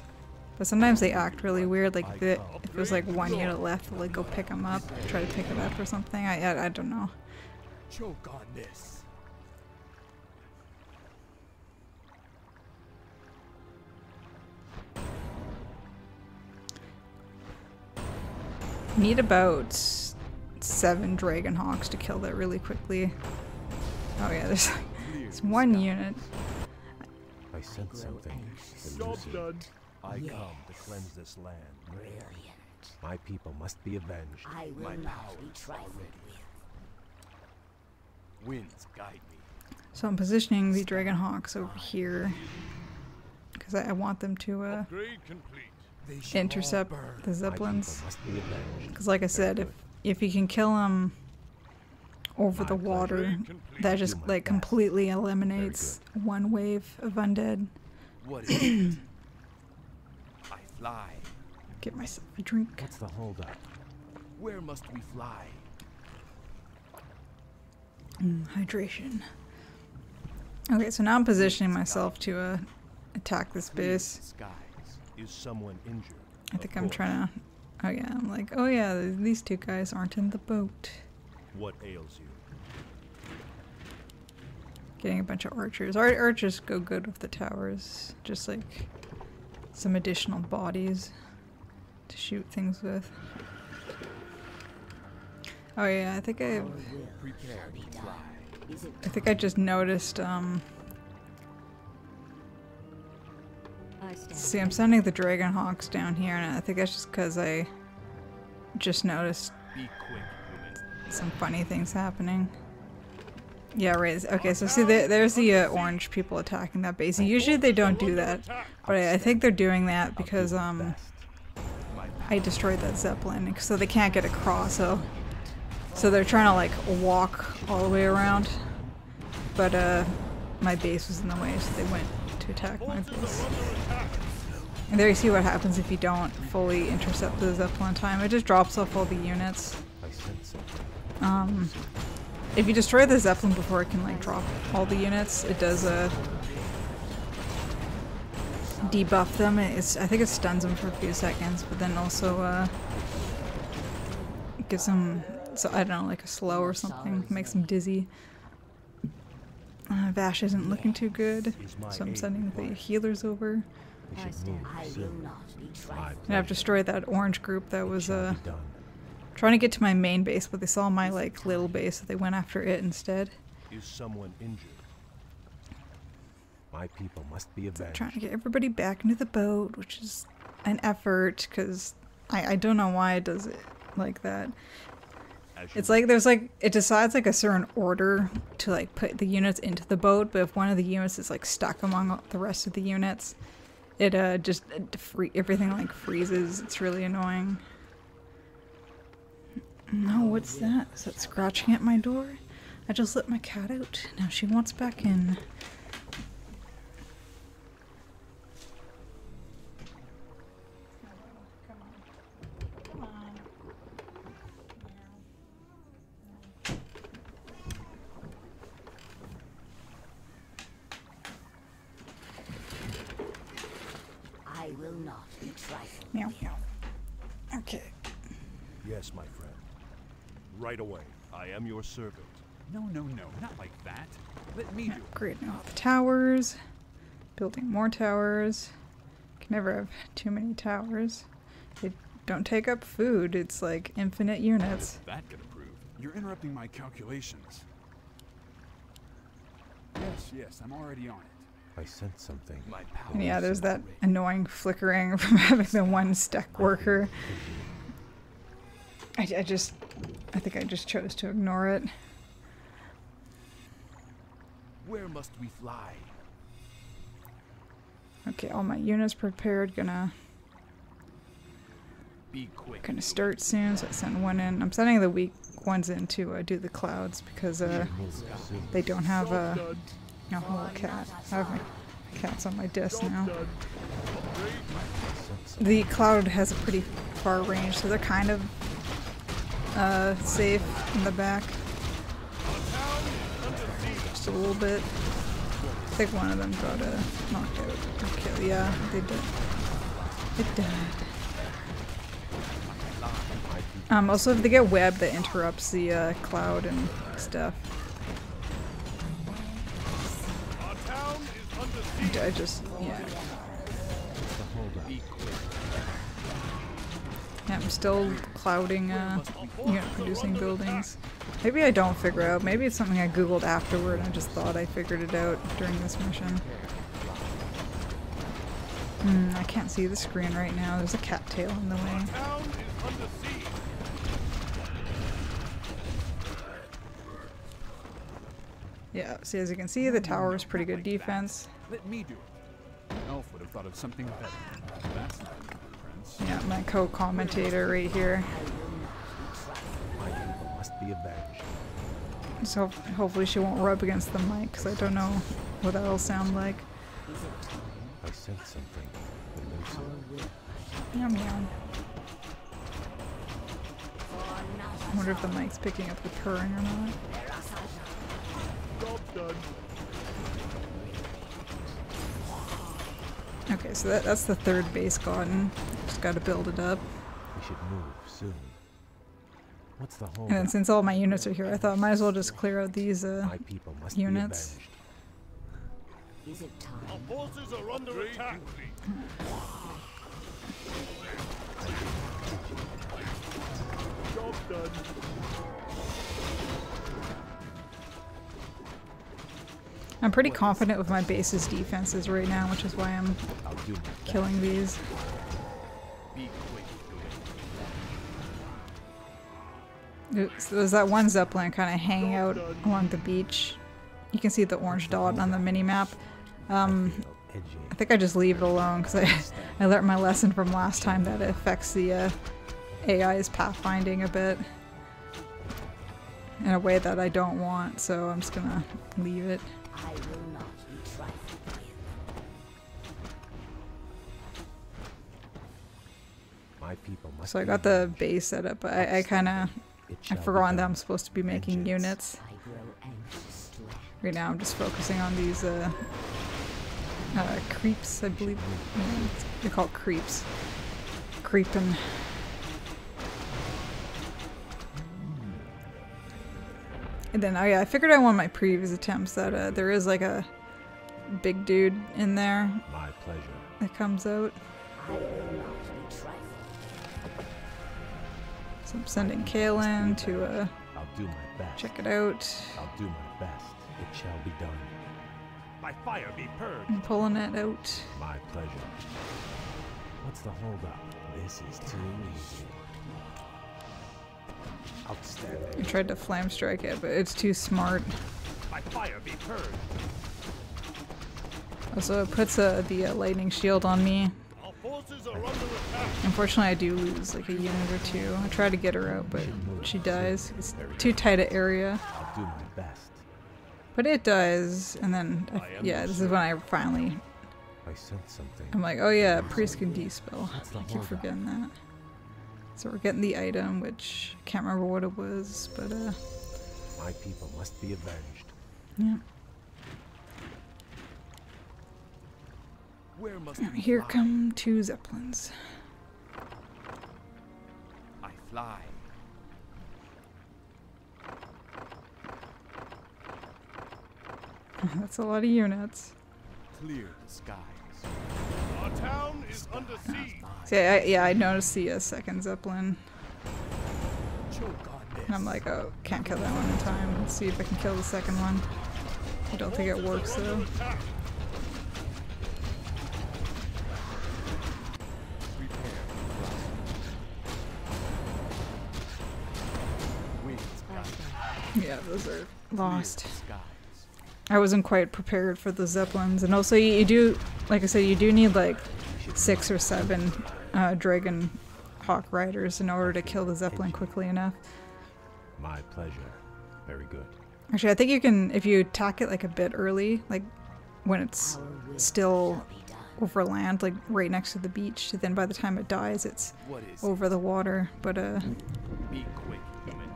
but sometimes they act really weird. Like if, it, if it was like one unit left, they'll like go pick them up, try to pick it up or something. I I, I don't know. Choke on this. Need about seven dragon hawks to kill that really quickly. Oh yeah, there's, (laughs) Clear there's the one sky. unit. I sent something. Job done. I come to cleanse this land. Brilliant. My people must be avenged. I will My not power be is trifled already with. Winds guide me. So I'm positioning the dragon hawks over here because I, I want them to uh, Upgrade complete. They shall all intercept the zeppelins. people must be avenged. Because like I said, if if you can kill them over the water, that just like completely eliminates one wave of undead. What is it? (clears throat) I fly. Get myself a drink. What's the holdup? Where must we fly? Mm, hydration. Okay, so now I'm positioning myself to uh, attack this the base. skies. Is someone injured? I think I'm trying to. Oh yeah, I'm like, oh yeah, these two guys aren't in the boat. What ails you? Getting a bunch of archers. Ar- archers go good with the towers. Just like some additional bodies to shoot things with. Oh yeah, I think I Our will Prepare shall be to done. fly. Is it I think I just noticed um see I'm sending the dragon hawks down here and I think that's just because I just noticed quick, some funny things happening. Yeah, right. Okay, so see, there, there's the uh, orange people attacking that base. Usually they don't do that, but I, I think they're doing that because um I destroyed that zeppelin, so they can't get across. So, so they're trying to like walk all the way around, but uh, my base was in the way, so they went to attack my base. And there you see what happens if you don't fully intercept the zeppelin time. It just drops off all the units. Um, if you destroy the zeppelin before it can like drop all the units, it does uh, debuff them. It's I think it stuns them for a few seconds, but then also uh, gives them so I don't know like a slow or something, makes them dizzy. Uh, Vashj isn't looking too good, so I'm sending the healers over. I should stand move I will not be My. And I've destroyed that orange group that was uh, trying to get to my main base, but they saw my like little base, so they went after it instead. Is someone injured? My people must be avenged. trying to get everybody back into the boat, which is an effort because I, I don't know why it does it like that. It's like there's like it decides like a certain order to like put the units into the boat, but if one of the units is like stuck among the rest of the units, it uh just it free everything like freezes. It's really annoying. No, what's that? Is that scratching at my door? I just let my cat out. Now she wants back in. Meow meow. Okay. Yes, my friend. Right away. I am your servant. No, no, no, not like that. Let me do it. Great. Now the towers. Building more towers. Can never have too many towers. They don't take up food. It's like infinite units. That get approved. You're interrupting my calculations. Yes, yes, I'm already on it. I sense something. My power. And yeah, there's that annoying flickering (laughs) from having the one stack worker. I, I just, I think I just chose to ignore it. Where must we fly? Okay, all my units prepared. Gonna Be quick. gonna start soon. So I send one in. I'm sending the weak ones in to uh, do the clouds because uh, they don't have a no hello cat. I have my cats on my desk now. The cloud has a pretty far range, so they're kind of uh, safe in the back. Just a little bit. I think one of them got uh, knocked out or killed. Yeah, they did. It died. Um, also, if they get web that interrupts the uh, cloud and stuff, I just yeah. Yeah, I'm still clouding, uh, unit producing buildings. Maybe I don't figure out. Maybe it's something I googled afterward I just thought I figured it out during this mission. Hmm, I can't see the screen right now. There's a cattail in the way. Yeah, see, as you can see, the tower is pretty good defense. Let me do it. Elf would have thought of something better. That's not a Prince. Yeah, my co-commentator right here. My people must be avenged. So hopefully she won't rub against the mic, because I don't know what that'll sound like. I sense something. Elusive. Meow meow. I wonder if the mic's picking up the purring or not. Job done. Okay, so that, that's the third base gotten. Just gotta build it up. We should move soon. What's the whole? And then since all my units are here, I thought I might as well just clear out these uh, My people must units. be. Is it time? Our forces are under attack. Job done. I'm pretty confident with my base's defenses right now, which is why I'm killing these. There's that one Zeppelin kind of hanging out along the beach. You can see the orange dot on the mini map. Um, I think I just leave it alone because I, (laughs) I learned my lesson from last time that it affects the uh, AI's pathfinding a bit in a way that I don't want, so I'm just gonna leave it. I will not be trifled with. My people must So I got the base set up, but I, I kind of I forgot that. I'm supposed to be making units. I grow anxious to act. Right now I'm just focusing on these uh, uh, creeps, I believe. They're called creeps. Creeping. And then, oh yeah, I figured out one of my previous attempts that uh, there is like a big dude in there My pleasure. that comes out. I will not be trifled. So I'm sending Kaylin to uh, I'll do my best. check it out. I'll do my best. It shall be done. My fire be purged. I'm pulling it out. My pleasure. What's the holdup? This is too easy. I tried to flame strike it, but it's too smart. My fire be purged. Also, it puts uh, the uh, lightning shield on me. Our forces are under attack. Unfortunately, I do lose like a unit or two. I try to get her out, but she dies. It's too tight an area. I'll do my best. But it does, and then, I, I yeah, this is when I finally, I sense something. I'm like, oh yeah, priest can dispel. I keep holdup? forgetting that. So we're getting the item, which I can't remember what it was, but uh, My people must be avenged. yeah. Where must we Here fly? come two zeppelins. I fly. (laughs) That's a lot of units. Clear the skies. Our town is under siege. See, I, yeah, I noticed the uh, second zeppelin, Choke on this. and I'm like, oh, can't kill that one in time. Let's see if I can kill the second one. I don't think it works though. under attack. Prepare. Wings That's guide. done. Yeah, those are lost. The skies. I wasn't quite prepared for the zeppelins, and also you, you do, like I said, you do need like six or seven uh, dragon hawk riders in order to kill the zeppelin quickly enough. My pleasure. Very good. Actually, I think you can if you attack it like a bit early, like when it's still shall be done. over land, like right next to the beach. Then by the time it dies, it's What is over the water. But uh, Be quick, human.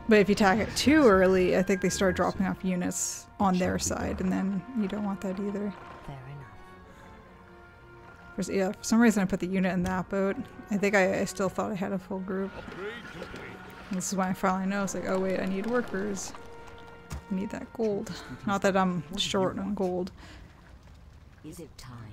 But if you attack it too early, I think they start dropping off units on their side, and then you don't want that either. Fair enough. For, yeah, for some reason I put the unit in that boat. I think I, I still thought I had a full group. Complete. This is when I finally know. It's like, oh wait, I need workers. I need that gold. Not that I'm short on gold. Is it time?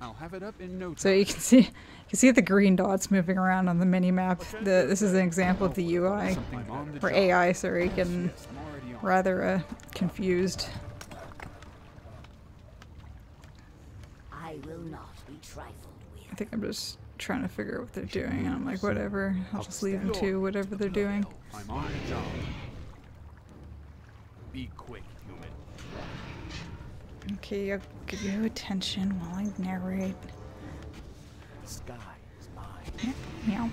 I'll have it up in no time. So you can see, you can see the green dots moving around on the mini map. The, this is an example of the UI, Something on the or job. AI, sorry, getting Yes, I'm rather uh, confused. I will not be trifled I think I'm just trying to figure out what they're doing, and I'm like, whatever. I'll just leave them to whatever they're doing. I'm on the job. Be quick, human. Okay, I'll give you attention while I narrate. The sky is mine. Meow,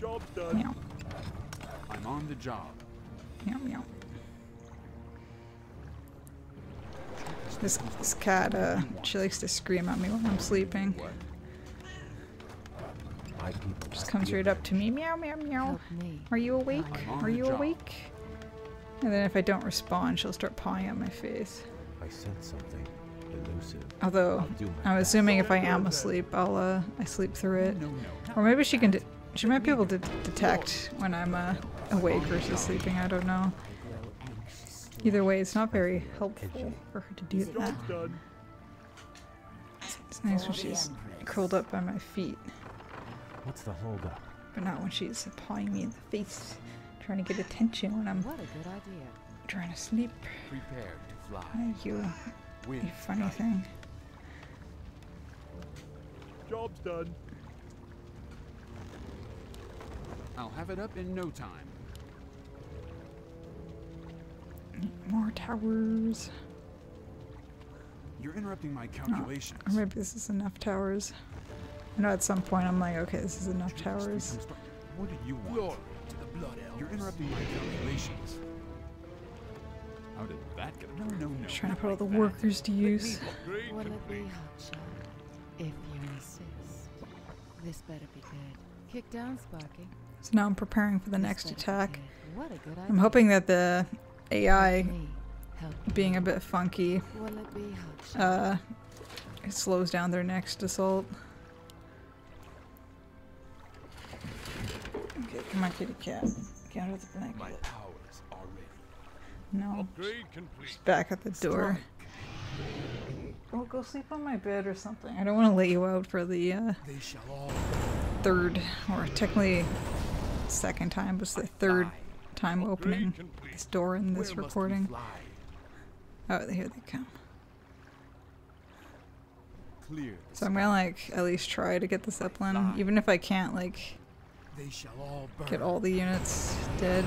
Job done. meow, I'm on the job. meow, meow. This, this cat, uh, she likes to scream at me when I'm sleeping. Just comes right up to me, meow, meow, meow. Help me. Are you awake? Are you awake? And then if I don't respond, she'll start pawing at my face. I sense something elusive. Although, I'll do my I'm assuming if I am asleep, I'll, uh, I sleep through it. No, no. Or maybe she can, de- she might be able to detect when I'm, uh, awake versus sleeping, I don't know. I grow anxious to Either way, it's not very helpful for her to do that. It's nice when she's curled up by my feet, What's the holdup? but not when she's pawing me in the face, trying to get attention when I'm What a good idea. trying to sleep. Prepare to fly. Thank you. You Winds funny guide thing. Job's done. I'll have it up in no time. More towers. You're interrupting my Oh, calculations. or maybe this is enough towers. I know at some point I'm like, okay, this is enough Two plus three towers. What do you want? Glory to the Blood Elves. You're interrupting my calculations. How did that get? No, no, no. Trying to put all the workers to use. Upgrade Will it be complete. If you insist. This better be good. Kick down, Sparky. So now I'm preparing for the This next attack. What a good idea. I'm hoping that the AI Me, help being a bit funky Will it be uh, it slows down their next assault. Okay, come on, kitty cat. Get out of the My blanket. Powers are ready. No, Upgrade complete. just back at the door. Well, go sleep on my bed or something. I don't want to let you out for the uh, They shall all third, or technically second time, but it's the third time opening this door in this Where must we recording. Oh, here they come. So I'm gonna like at least try to get the Zeppelin, even if I can't like They shall all burn. get all the units dead.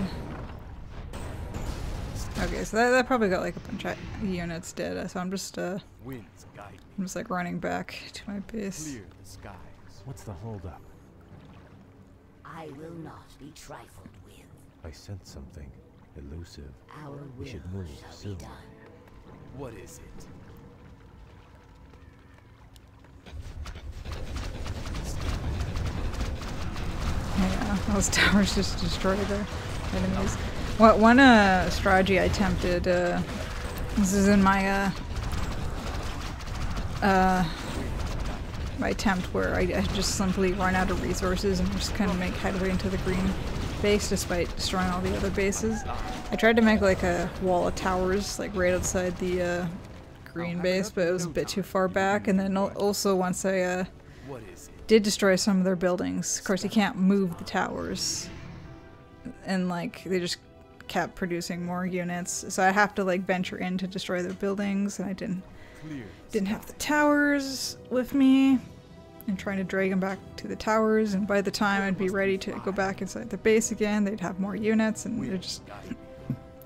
Okay, so that, that probably got like a bunch of units dead. So I'm just uh Winds guide. I'm just like running back to my base. Clear the skies. What's the holdup? I will not be trifled with. I sense something elusive. Our We should move shall soon. be done. What is it? Yeah, those towers just destroy their enemies. What one uh strategy I attempted uh this is in my uh uh my attempt where I, I just simply run out of resources and just kind of make headway into the green base despite destroying all the other bases. I tried to make like a wall of towers like right outside the uh, green base, but it was a bit too far back. And then also once I uh, did destroy some of their buildings. Of course, you can't move the towers, and like they just kept producing more units. So I have to like venture in to destroy their buildings, and I didn't didn't have the towers with me, and trying to drag them back to the towers. And by the time I'd be ready to go back inside the base again, they'd have more units, and it just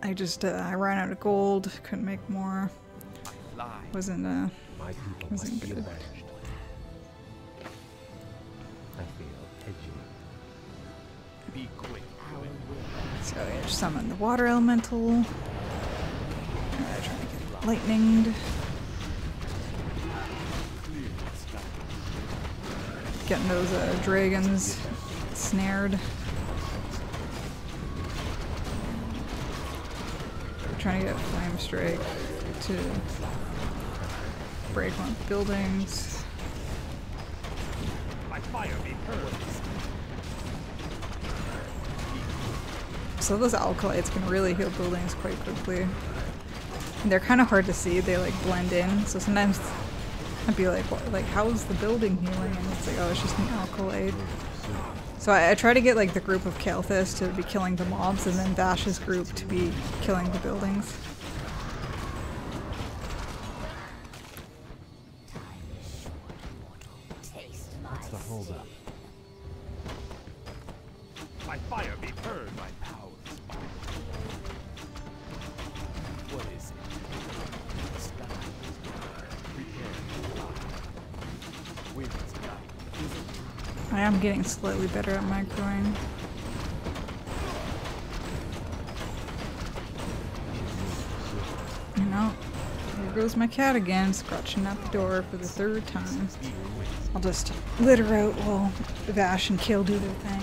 I just uh, I ran out of gold, couldn't make more. Wasn't uh Wasn't good. Summon the water elemental. Uh, trying to get lightninged. Getting those uh, dragons snared. Trying to get flame strike to break one of the buildings. My fire be. So those acolytes can really heal buildings quite quickly. And they're kind of hard to see. They like blend in. So sometimes I'd be like, what, like how's the building healing? And it's like, oh, it's just an acolyte. So I, I try to get like the group of Kael'thas to be killing the mobs, and then Vashj's group to be killing the buildings. Slightly better at microing. You know, here goes my cat again, scratching at the door for the third time. I'll just let her out while Vashj and Kael do their thing.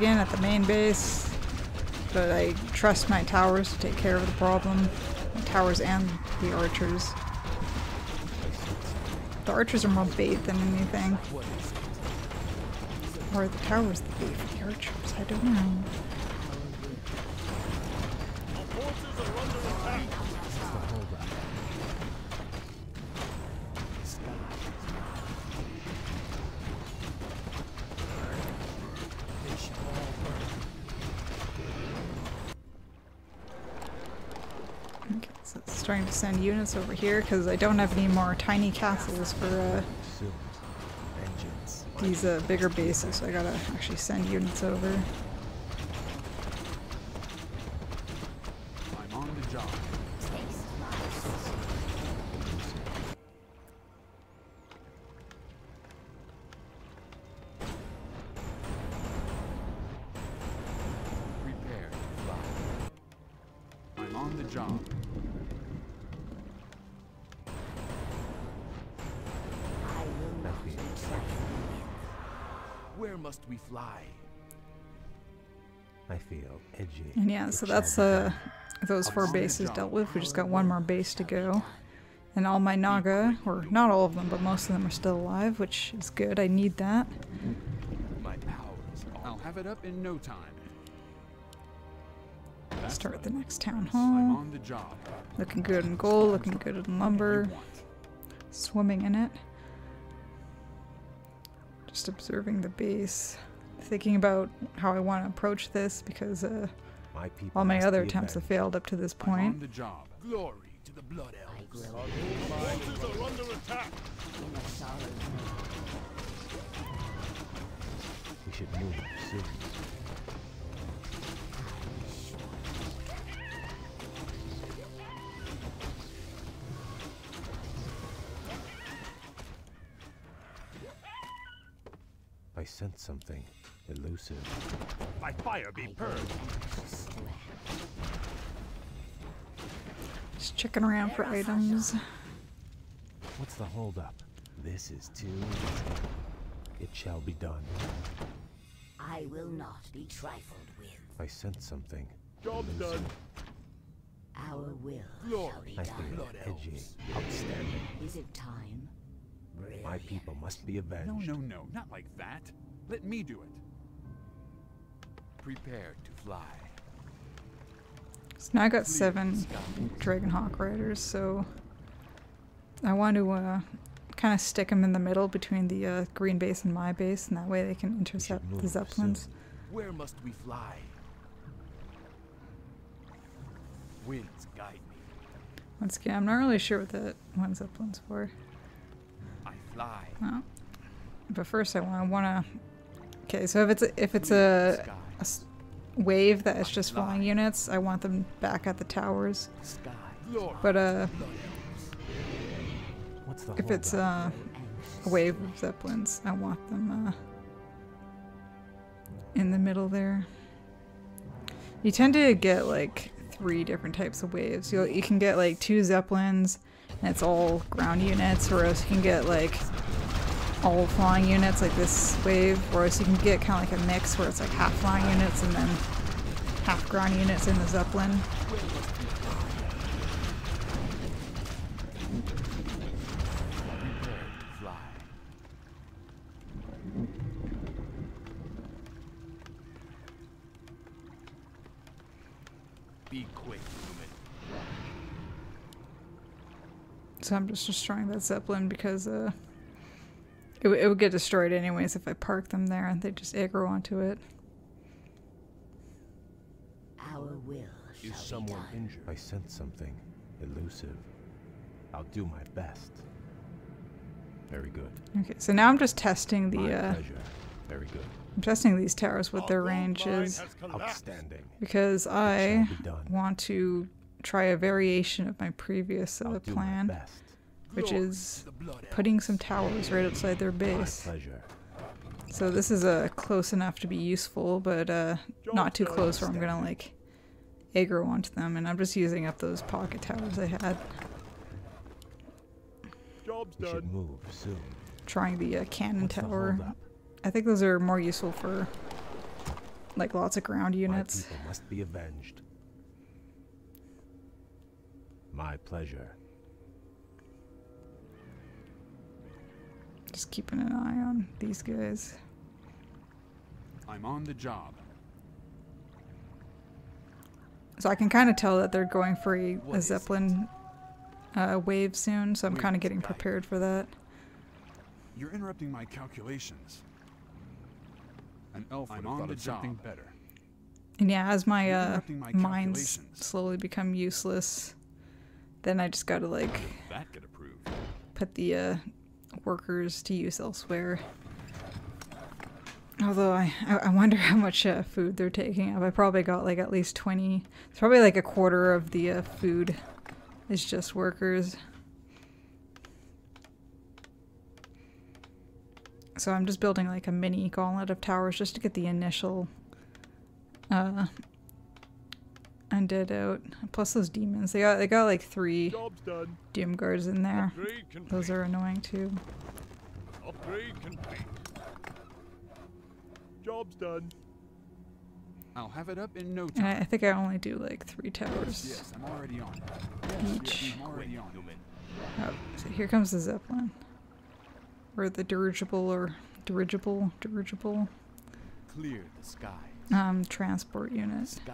Again at the main base. but I trust my towers to take care of the problem. Towers and the archers. The archers are more bait than anything. Or the towers the bait for the archers, I don't know. Our forces are under attack. Okay, so it's starting to send units over here because I don't have any more tiny castles for uh, these uh, bigger bases, so I gotta actually send units over. Yeah, so that's be uh, those four bases dealt with. We just got one more base to go. And all my Naga, or not all of them, but most of them are still alive, which is good. I need that. My powers are I'll have it up in no time. That's Start right. the next town I'm hall. on the job. Looking good in gold, looking good in lumber, swimming in it. Just observing the base. Thinking about how I want to approach this because uh, My people all my other attempts have failed up to this point. the job. glory to the Blood I Elves. grow Our forces are under attack. in a sorrow. We should move soon. I sense something elusive. By fire be purged. Just checking around for items. What's the holdup? This is too easy. It shall be done. I will not be trifled with. I sense something. Job's elusive. done. Our will Glory. shall be I done. feel edgy, outstanding. Is it time? My people must be avenged. No, no, no, not like that. Let me do it. Prepare to fly. So now I got seven Dragonhawk riders, so I want to uh, kind of stick them in the middle between the uh, green base and my base, and that way they can intercept the Zeppelins. soon. Where must we fly? Winds guide me. Once again, I'm not really sure what that one Zeppelin's for. I fly. Well, but first I want to want to. Okay, so if it's a, if it's a, a wave that is just flying units, I want them back at the towers. But uh, What's the if it's uh, a wave of zeppelins, I want them uh, in the middle there. You tend to get like three different types of waves. You you can get like two zeppelins, and it's all ground units, or else you can get like all flying units like this wave, or else you can get kind of like a mix where it's like half flying units and then half ground units in the zeppelin. Prepare to fly. Be quick, human. So I'm just destroying that zeppelin because uh, it, it would get destroyed anyways if I park them there and they just aggro onto it. Our will Is shall be someone done. injured? I sense something elusive. I'll do my best. Very good. Okay, so now I'm just testing My the uh, pleasure. Very good. I'm testing these towers what Our their gold range is. Outstanding. because I be want to try a variation of my previous I'll uh, do plan, my best. Which is to the Blood putting some towers right outside their base. So this is uh, close enough to be useful, but uh, not too close where I'm gonna like aggro onto them, and I'm just using up those pocket towers I had. Job's should done. move soon. Trying the uh, cannon What's the tower. I think those are more useful for like lots of ground My units. people must be avenged. My pleasure. Just keeping an eye on these guys. I'm on the job. So I can kind of tell that they're going for a, a? Zeppelin uh, wave soon, so I'm kind of getting prepared for that. You're interrupting my calculations. An elf I'm on the job. better. And yeah, as my You're uh, my mines slowly become useless, then I just gotta like That get approved. put the uh, workers to use elsewhere. Although I, I wonder how much uh, food they're taking up. I probably got like at least 20. It's probably like a quarter of the uh, food is just workers. So I'm just building like a mini gauntlet of towers just to get the initial uh, undead out. Plus those demons. They got they got like three Job's doom guards in there. Those are annoying too. Upgrade complete. Job's done. I'll have it up in no time. I, I think I only do like three towers Yes, I'm already on. each. I'm already on. Oh, so here comes the zeppelin, or the dirigible, or dirigible, dirigible Clear the sky. um transport unit. Sky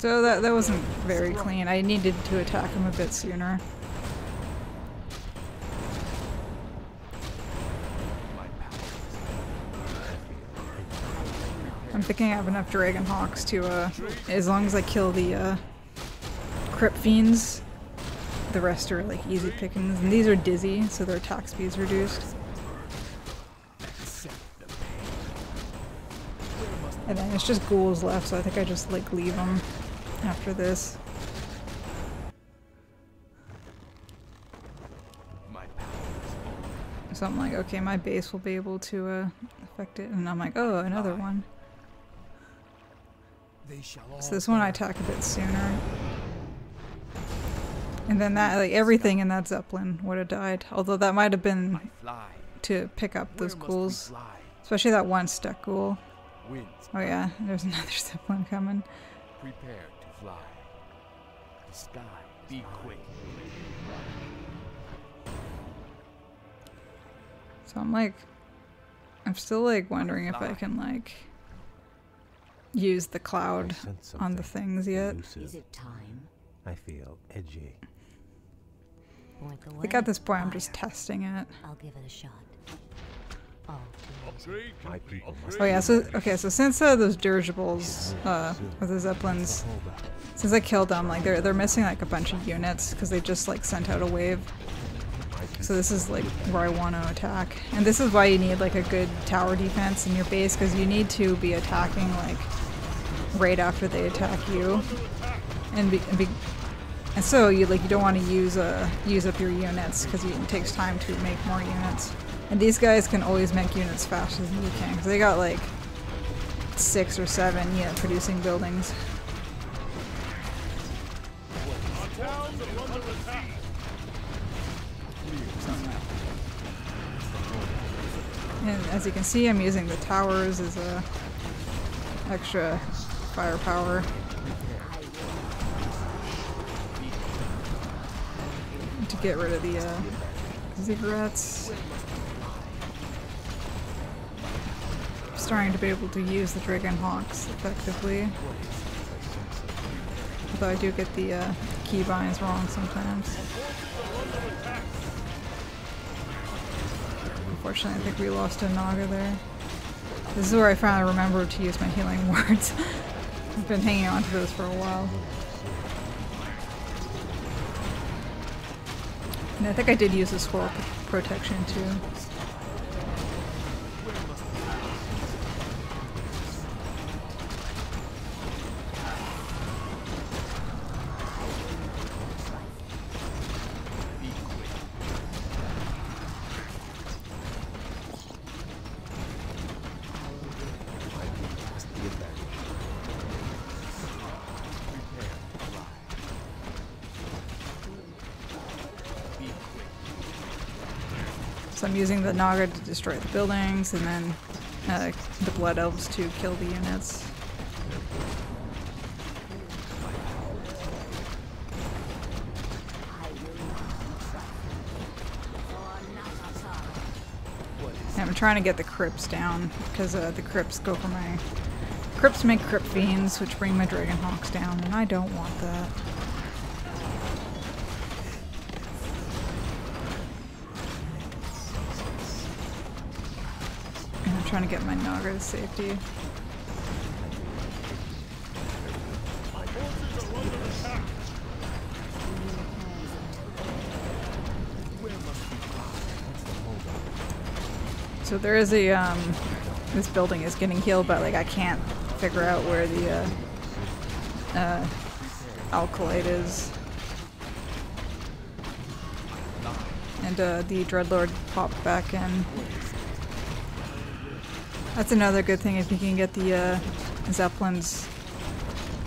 so that that wasn't very clean. I needed to attack him a bit sooner. I'm thinking I have enough Dragon Hawks to, uh, as long as I kill the, uh, Crypt Fiends, the rest are, like, easy pickings. And these are dizzy, so their attack speed's reduced. And then it's just ghouls left, so I think I just, like, leave them after this. So I'm like, okay, my base will be able to, uh, affect it. And I'm like, oh, another one. They shall So this one I attack a bit sooner. And then that, like, everything in that Zeppelin would have died. Although that might have been to pick up those ghouls. Especially that one stuck ghoul. Oh yeah, there's (laughs) another Zeppelin coming. Prepare fly. The sky. Be quick. So I'm like, I'm still like wondering if I can like use the cloud on the things yet. elusive. Is it time? I feel edgy. Point the I way. think at this point I'm just testing it. I'll give it a shot. Oh, yeah, so okay, so since uh, those dirigibles uh, with the zeppelins, since I killed them, like they're they're missing like a bunch of units because they just like sent out a wave. So this is like where I want to attack, and this is why you need like a good tower defense in your base because you need to be attacking like right after they attack you, and be, and, be, and so you like you don't want to use uh use up your units because it takes time to make more units. And these guys can always make units faster than you can because they got like six or seven unit producing buildings. And as you can see, I'm using the towers as a extra firepower. To get rid of the uh, ziggurats. Starting to be able to use the Dragon Hawks effectively. Although I do get the uh, keybinds wrong sometimes. Unfortunately, I think we lost a Naga there. This is where I finally remembered to use my healing (laughs) wards. I've been hanging on to those for a while. And I think I did use the squirrel protection too. So I'm using the Naga to destroy the buildings, and then uh, the Blood Elves to kill the units. And I'm trying to get the crypts down because uh, the crypts go for my crypts make crypt fiends, which bring my dragon hawks down, and I don't want that. Trying to get my Naga to safety. So there is a um, this building is getting healed, but like I can't figure out where the uh, uh, acolyte is. And uh, the Dreadlord popped back in. That's another good thing if you can get the uh, Zeppelins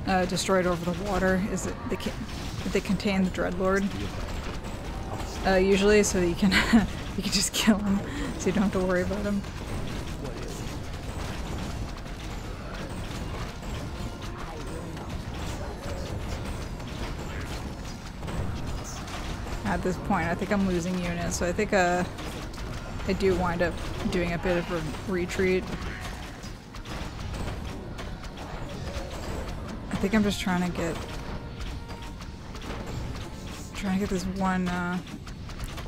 uh, destroyed over the water, is that they, can, they contain the Dreadlord. Uh, usually, so you can (laughs) you can just kill him, so you don't have to worry about him. At this point, I think I'm losing units, so I think uh, I do wind up doing a bit of a retreat. I think I'm just trying to get trying to get this one uh,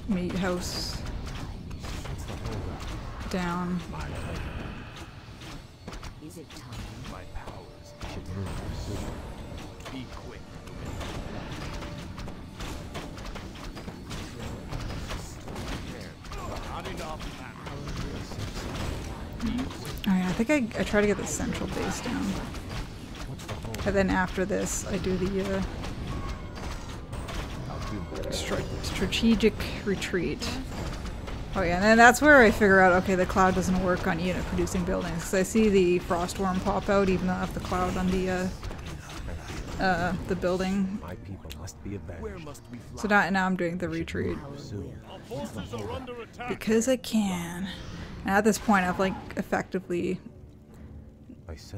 meat house down. I think I, I try to get the central base down. And then after this, I do the uh, stra- strategic retreat. Oh yeah, and then that's where I figure out, okay, the cloud doesn't work on unit producing buildings. Because I see the Frost Wyrm pop out even though I have the cloud on the, uh, uh, the building. My people must be avenged. Where must we fly? So now, now I'm doing the retreat. Soon. Our forces are under attack. Because I can. And at this point, I've like effectively,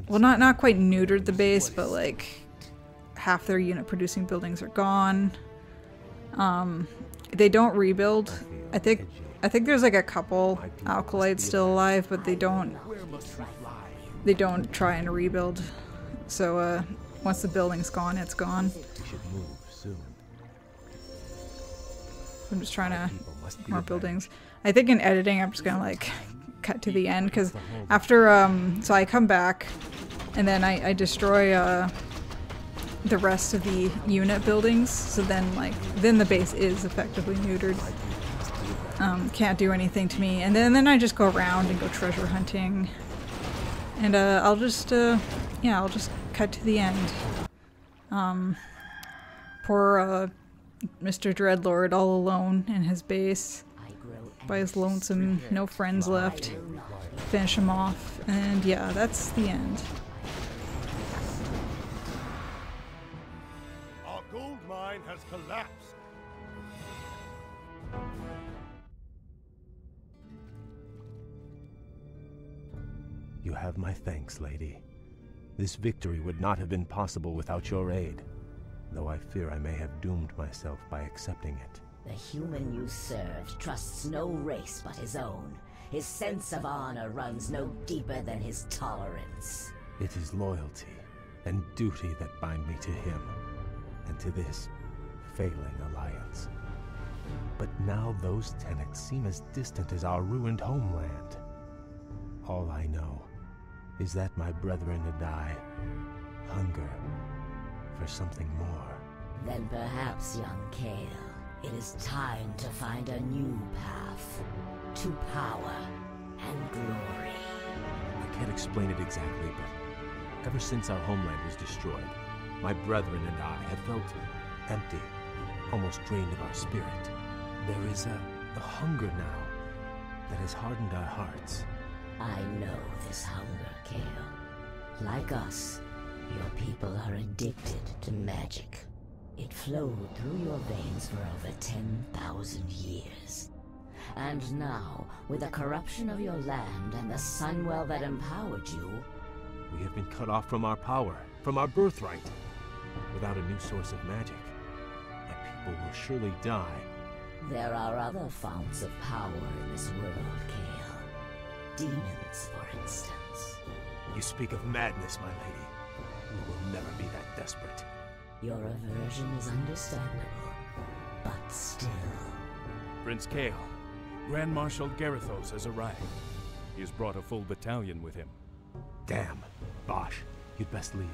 well, not not quite neutered the base, but like half their unit producing buildings are gone. Um, they don't rebuild. I think I think there's like a couple acolytes still alive, but they don't Where must we fly? they don't try and rebuild. So uh, once the building's gone, it's gone. we should move soon. I'm just trying to more buildings. I think in editing, I'm just gonna like cut to the end because after um, so I come back and then I, I destroy uh the rest of the unit buildings. So then like then the base is effectively neutered. Um, can't do anything to me, and then then I just go around and go treasure hunting, and uh, I'll just uh, yeah I'll just cut to the end. Um, poor uh, Mr. Dreadlord all alone in his base by his lonesome, no friends left. Finish him off, and yeah, that's the end. Our gold mine has collapsed. You have my thanks, lady. This victory would not have been possible without your aid, though I fear I may have doomed myself by accepting it. The human you served trusts no race but his own. His sense of honor runs no deeper than his tolerance. It is loyalty and duty that bind me to him, and to this failing alliance. But now those tenets seem as distant as our ruined homeland. All I know is that my brethren and I hunger for something more. Then perhaps, young Kael, it is time to find a new path to power and glory. I can't explain it exactly, but ever since our homeland was destroyed, my brethren and I have felt empty, almost drained of our spirit. There is a, a hunger now that has hardened our hearts. I know this hunger, Kael. Like us, your people are addicted to magic. It flowed through your veins for over 10,000 years. And now, with the corruption of your land and the Sunwell that empowered you, We have been cut off from our power, from our birthright. Without a new source of magic, my people will surely die. there are other founts of power in this world, Kael. Demons, for instance. You speak of madness, my lady. We will never be that desperate. Your aversion is understandable, but still. Prince Kael, Grand Marshal Garithos has arrived. He has brought a full battalion with him. Damn. Vashj, you'd best leave.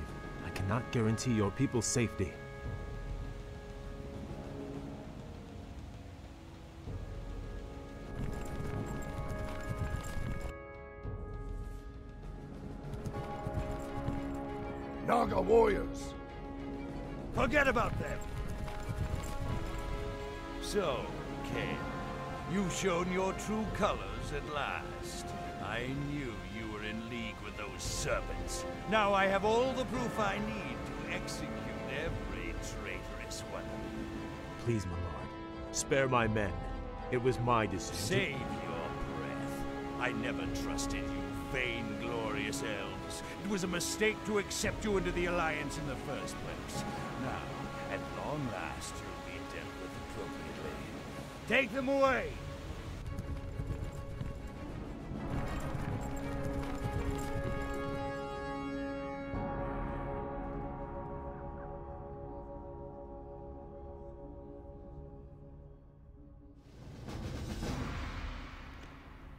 I cannot guarantee your people's safety. Naga warriors. Forget about them. So, Kael, you've shown your true colors at last. I knew you were in league with those serpents. Now I have all the proof I need to execute every traitorous one. Please, my lord, spare my men. It was my decision. Save your breath. I never trusted you, vain-glorious elves. It was a mistake to accept you into the Alliance in the first place. Now, at long last, you'll be dealt with appropriately. Take them away!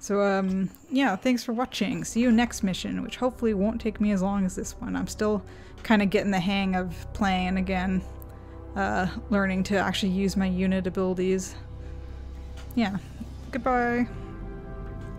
So, um, yeah, thanks for watching. See you next mission, which hopefully won't take me as long as this one. I'm still kind of getting the hang of playing again, uh, learning to actually use my unit abilities. Yeah, goodbye.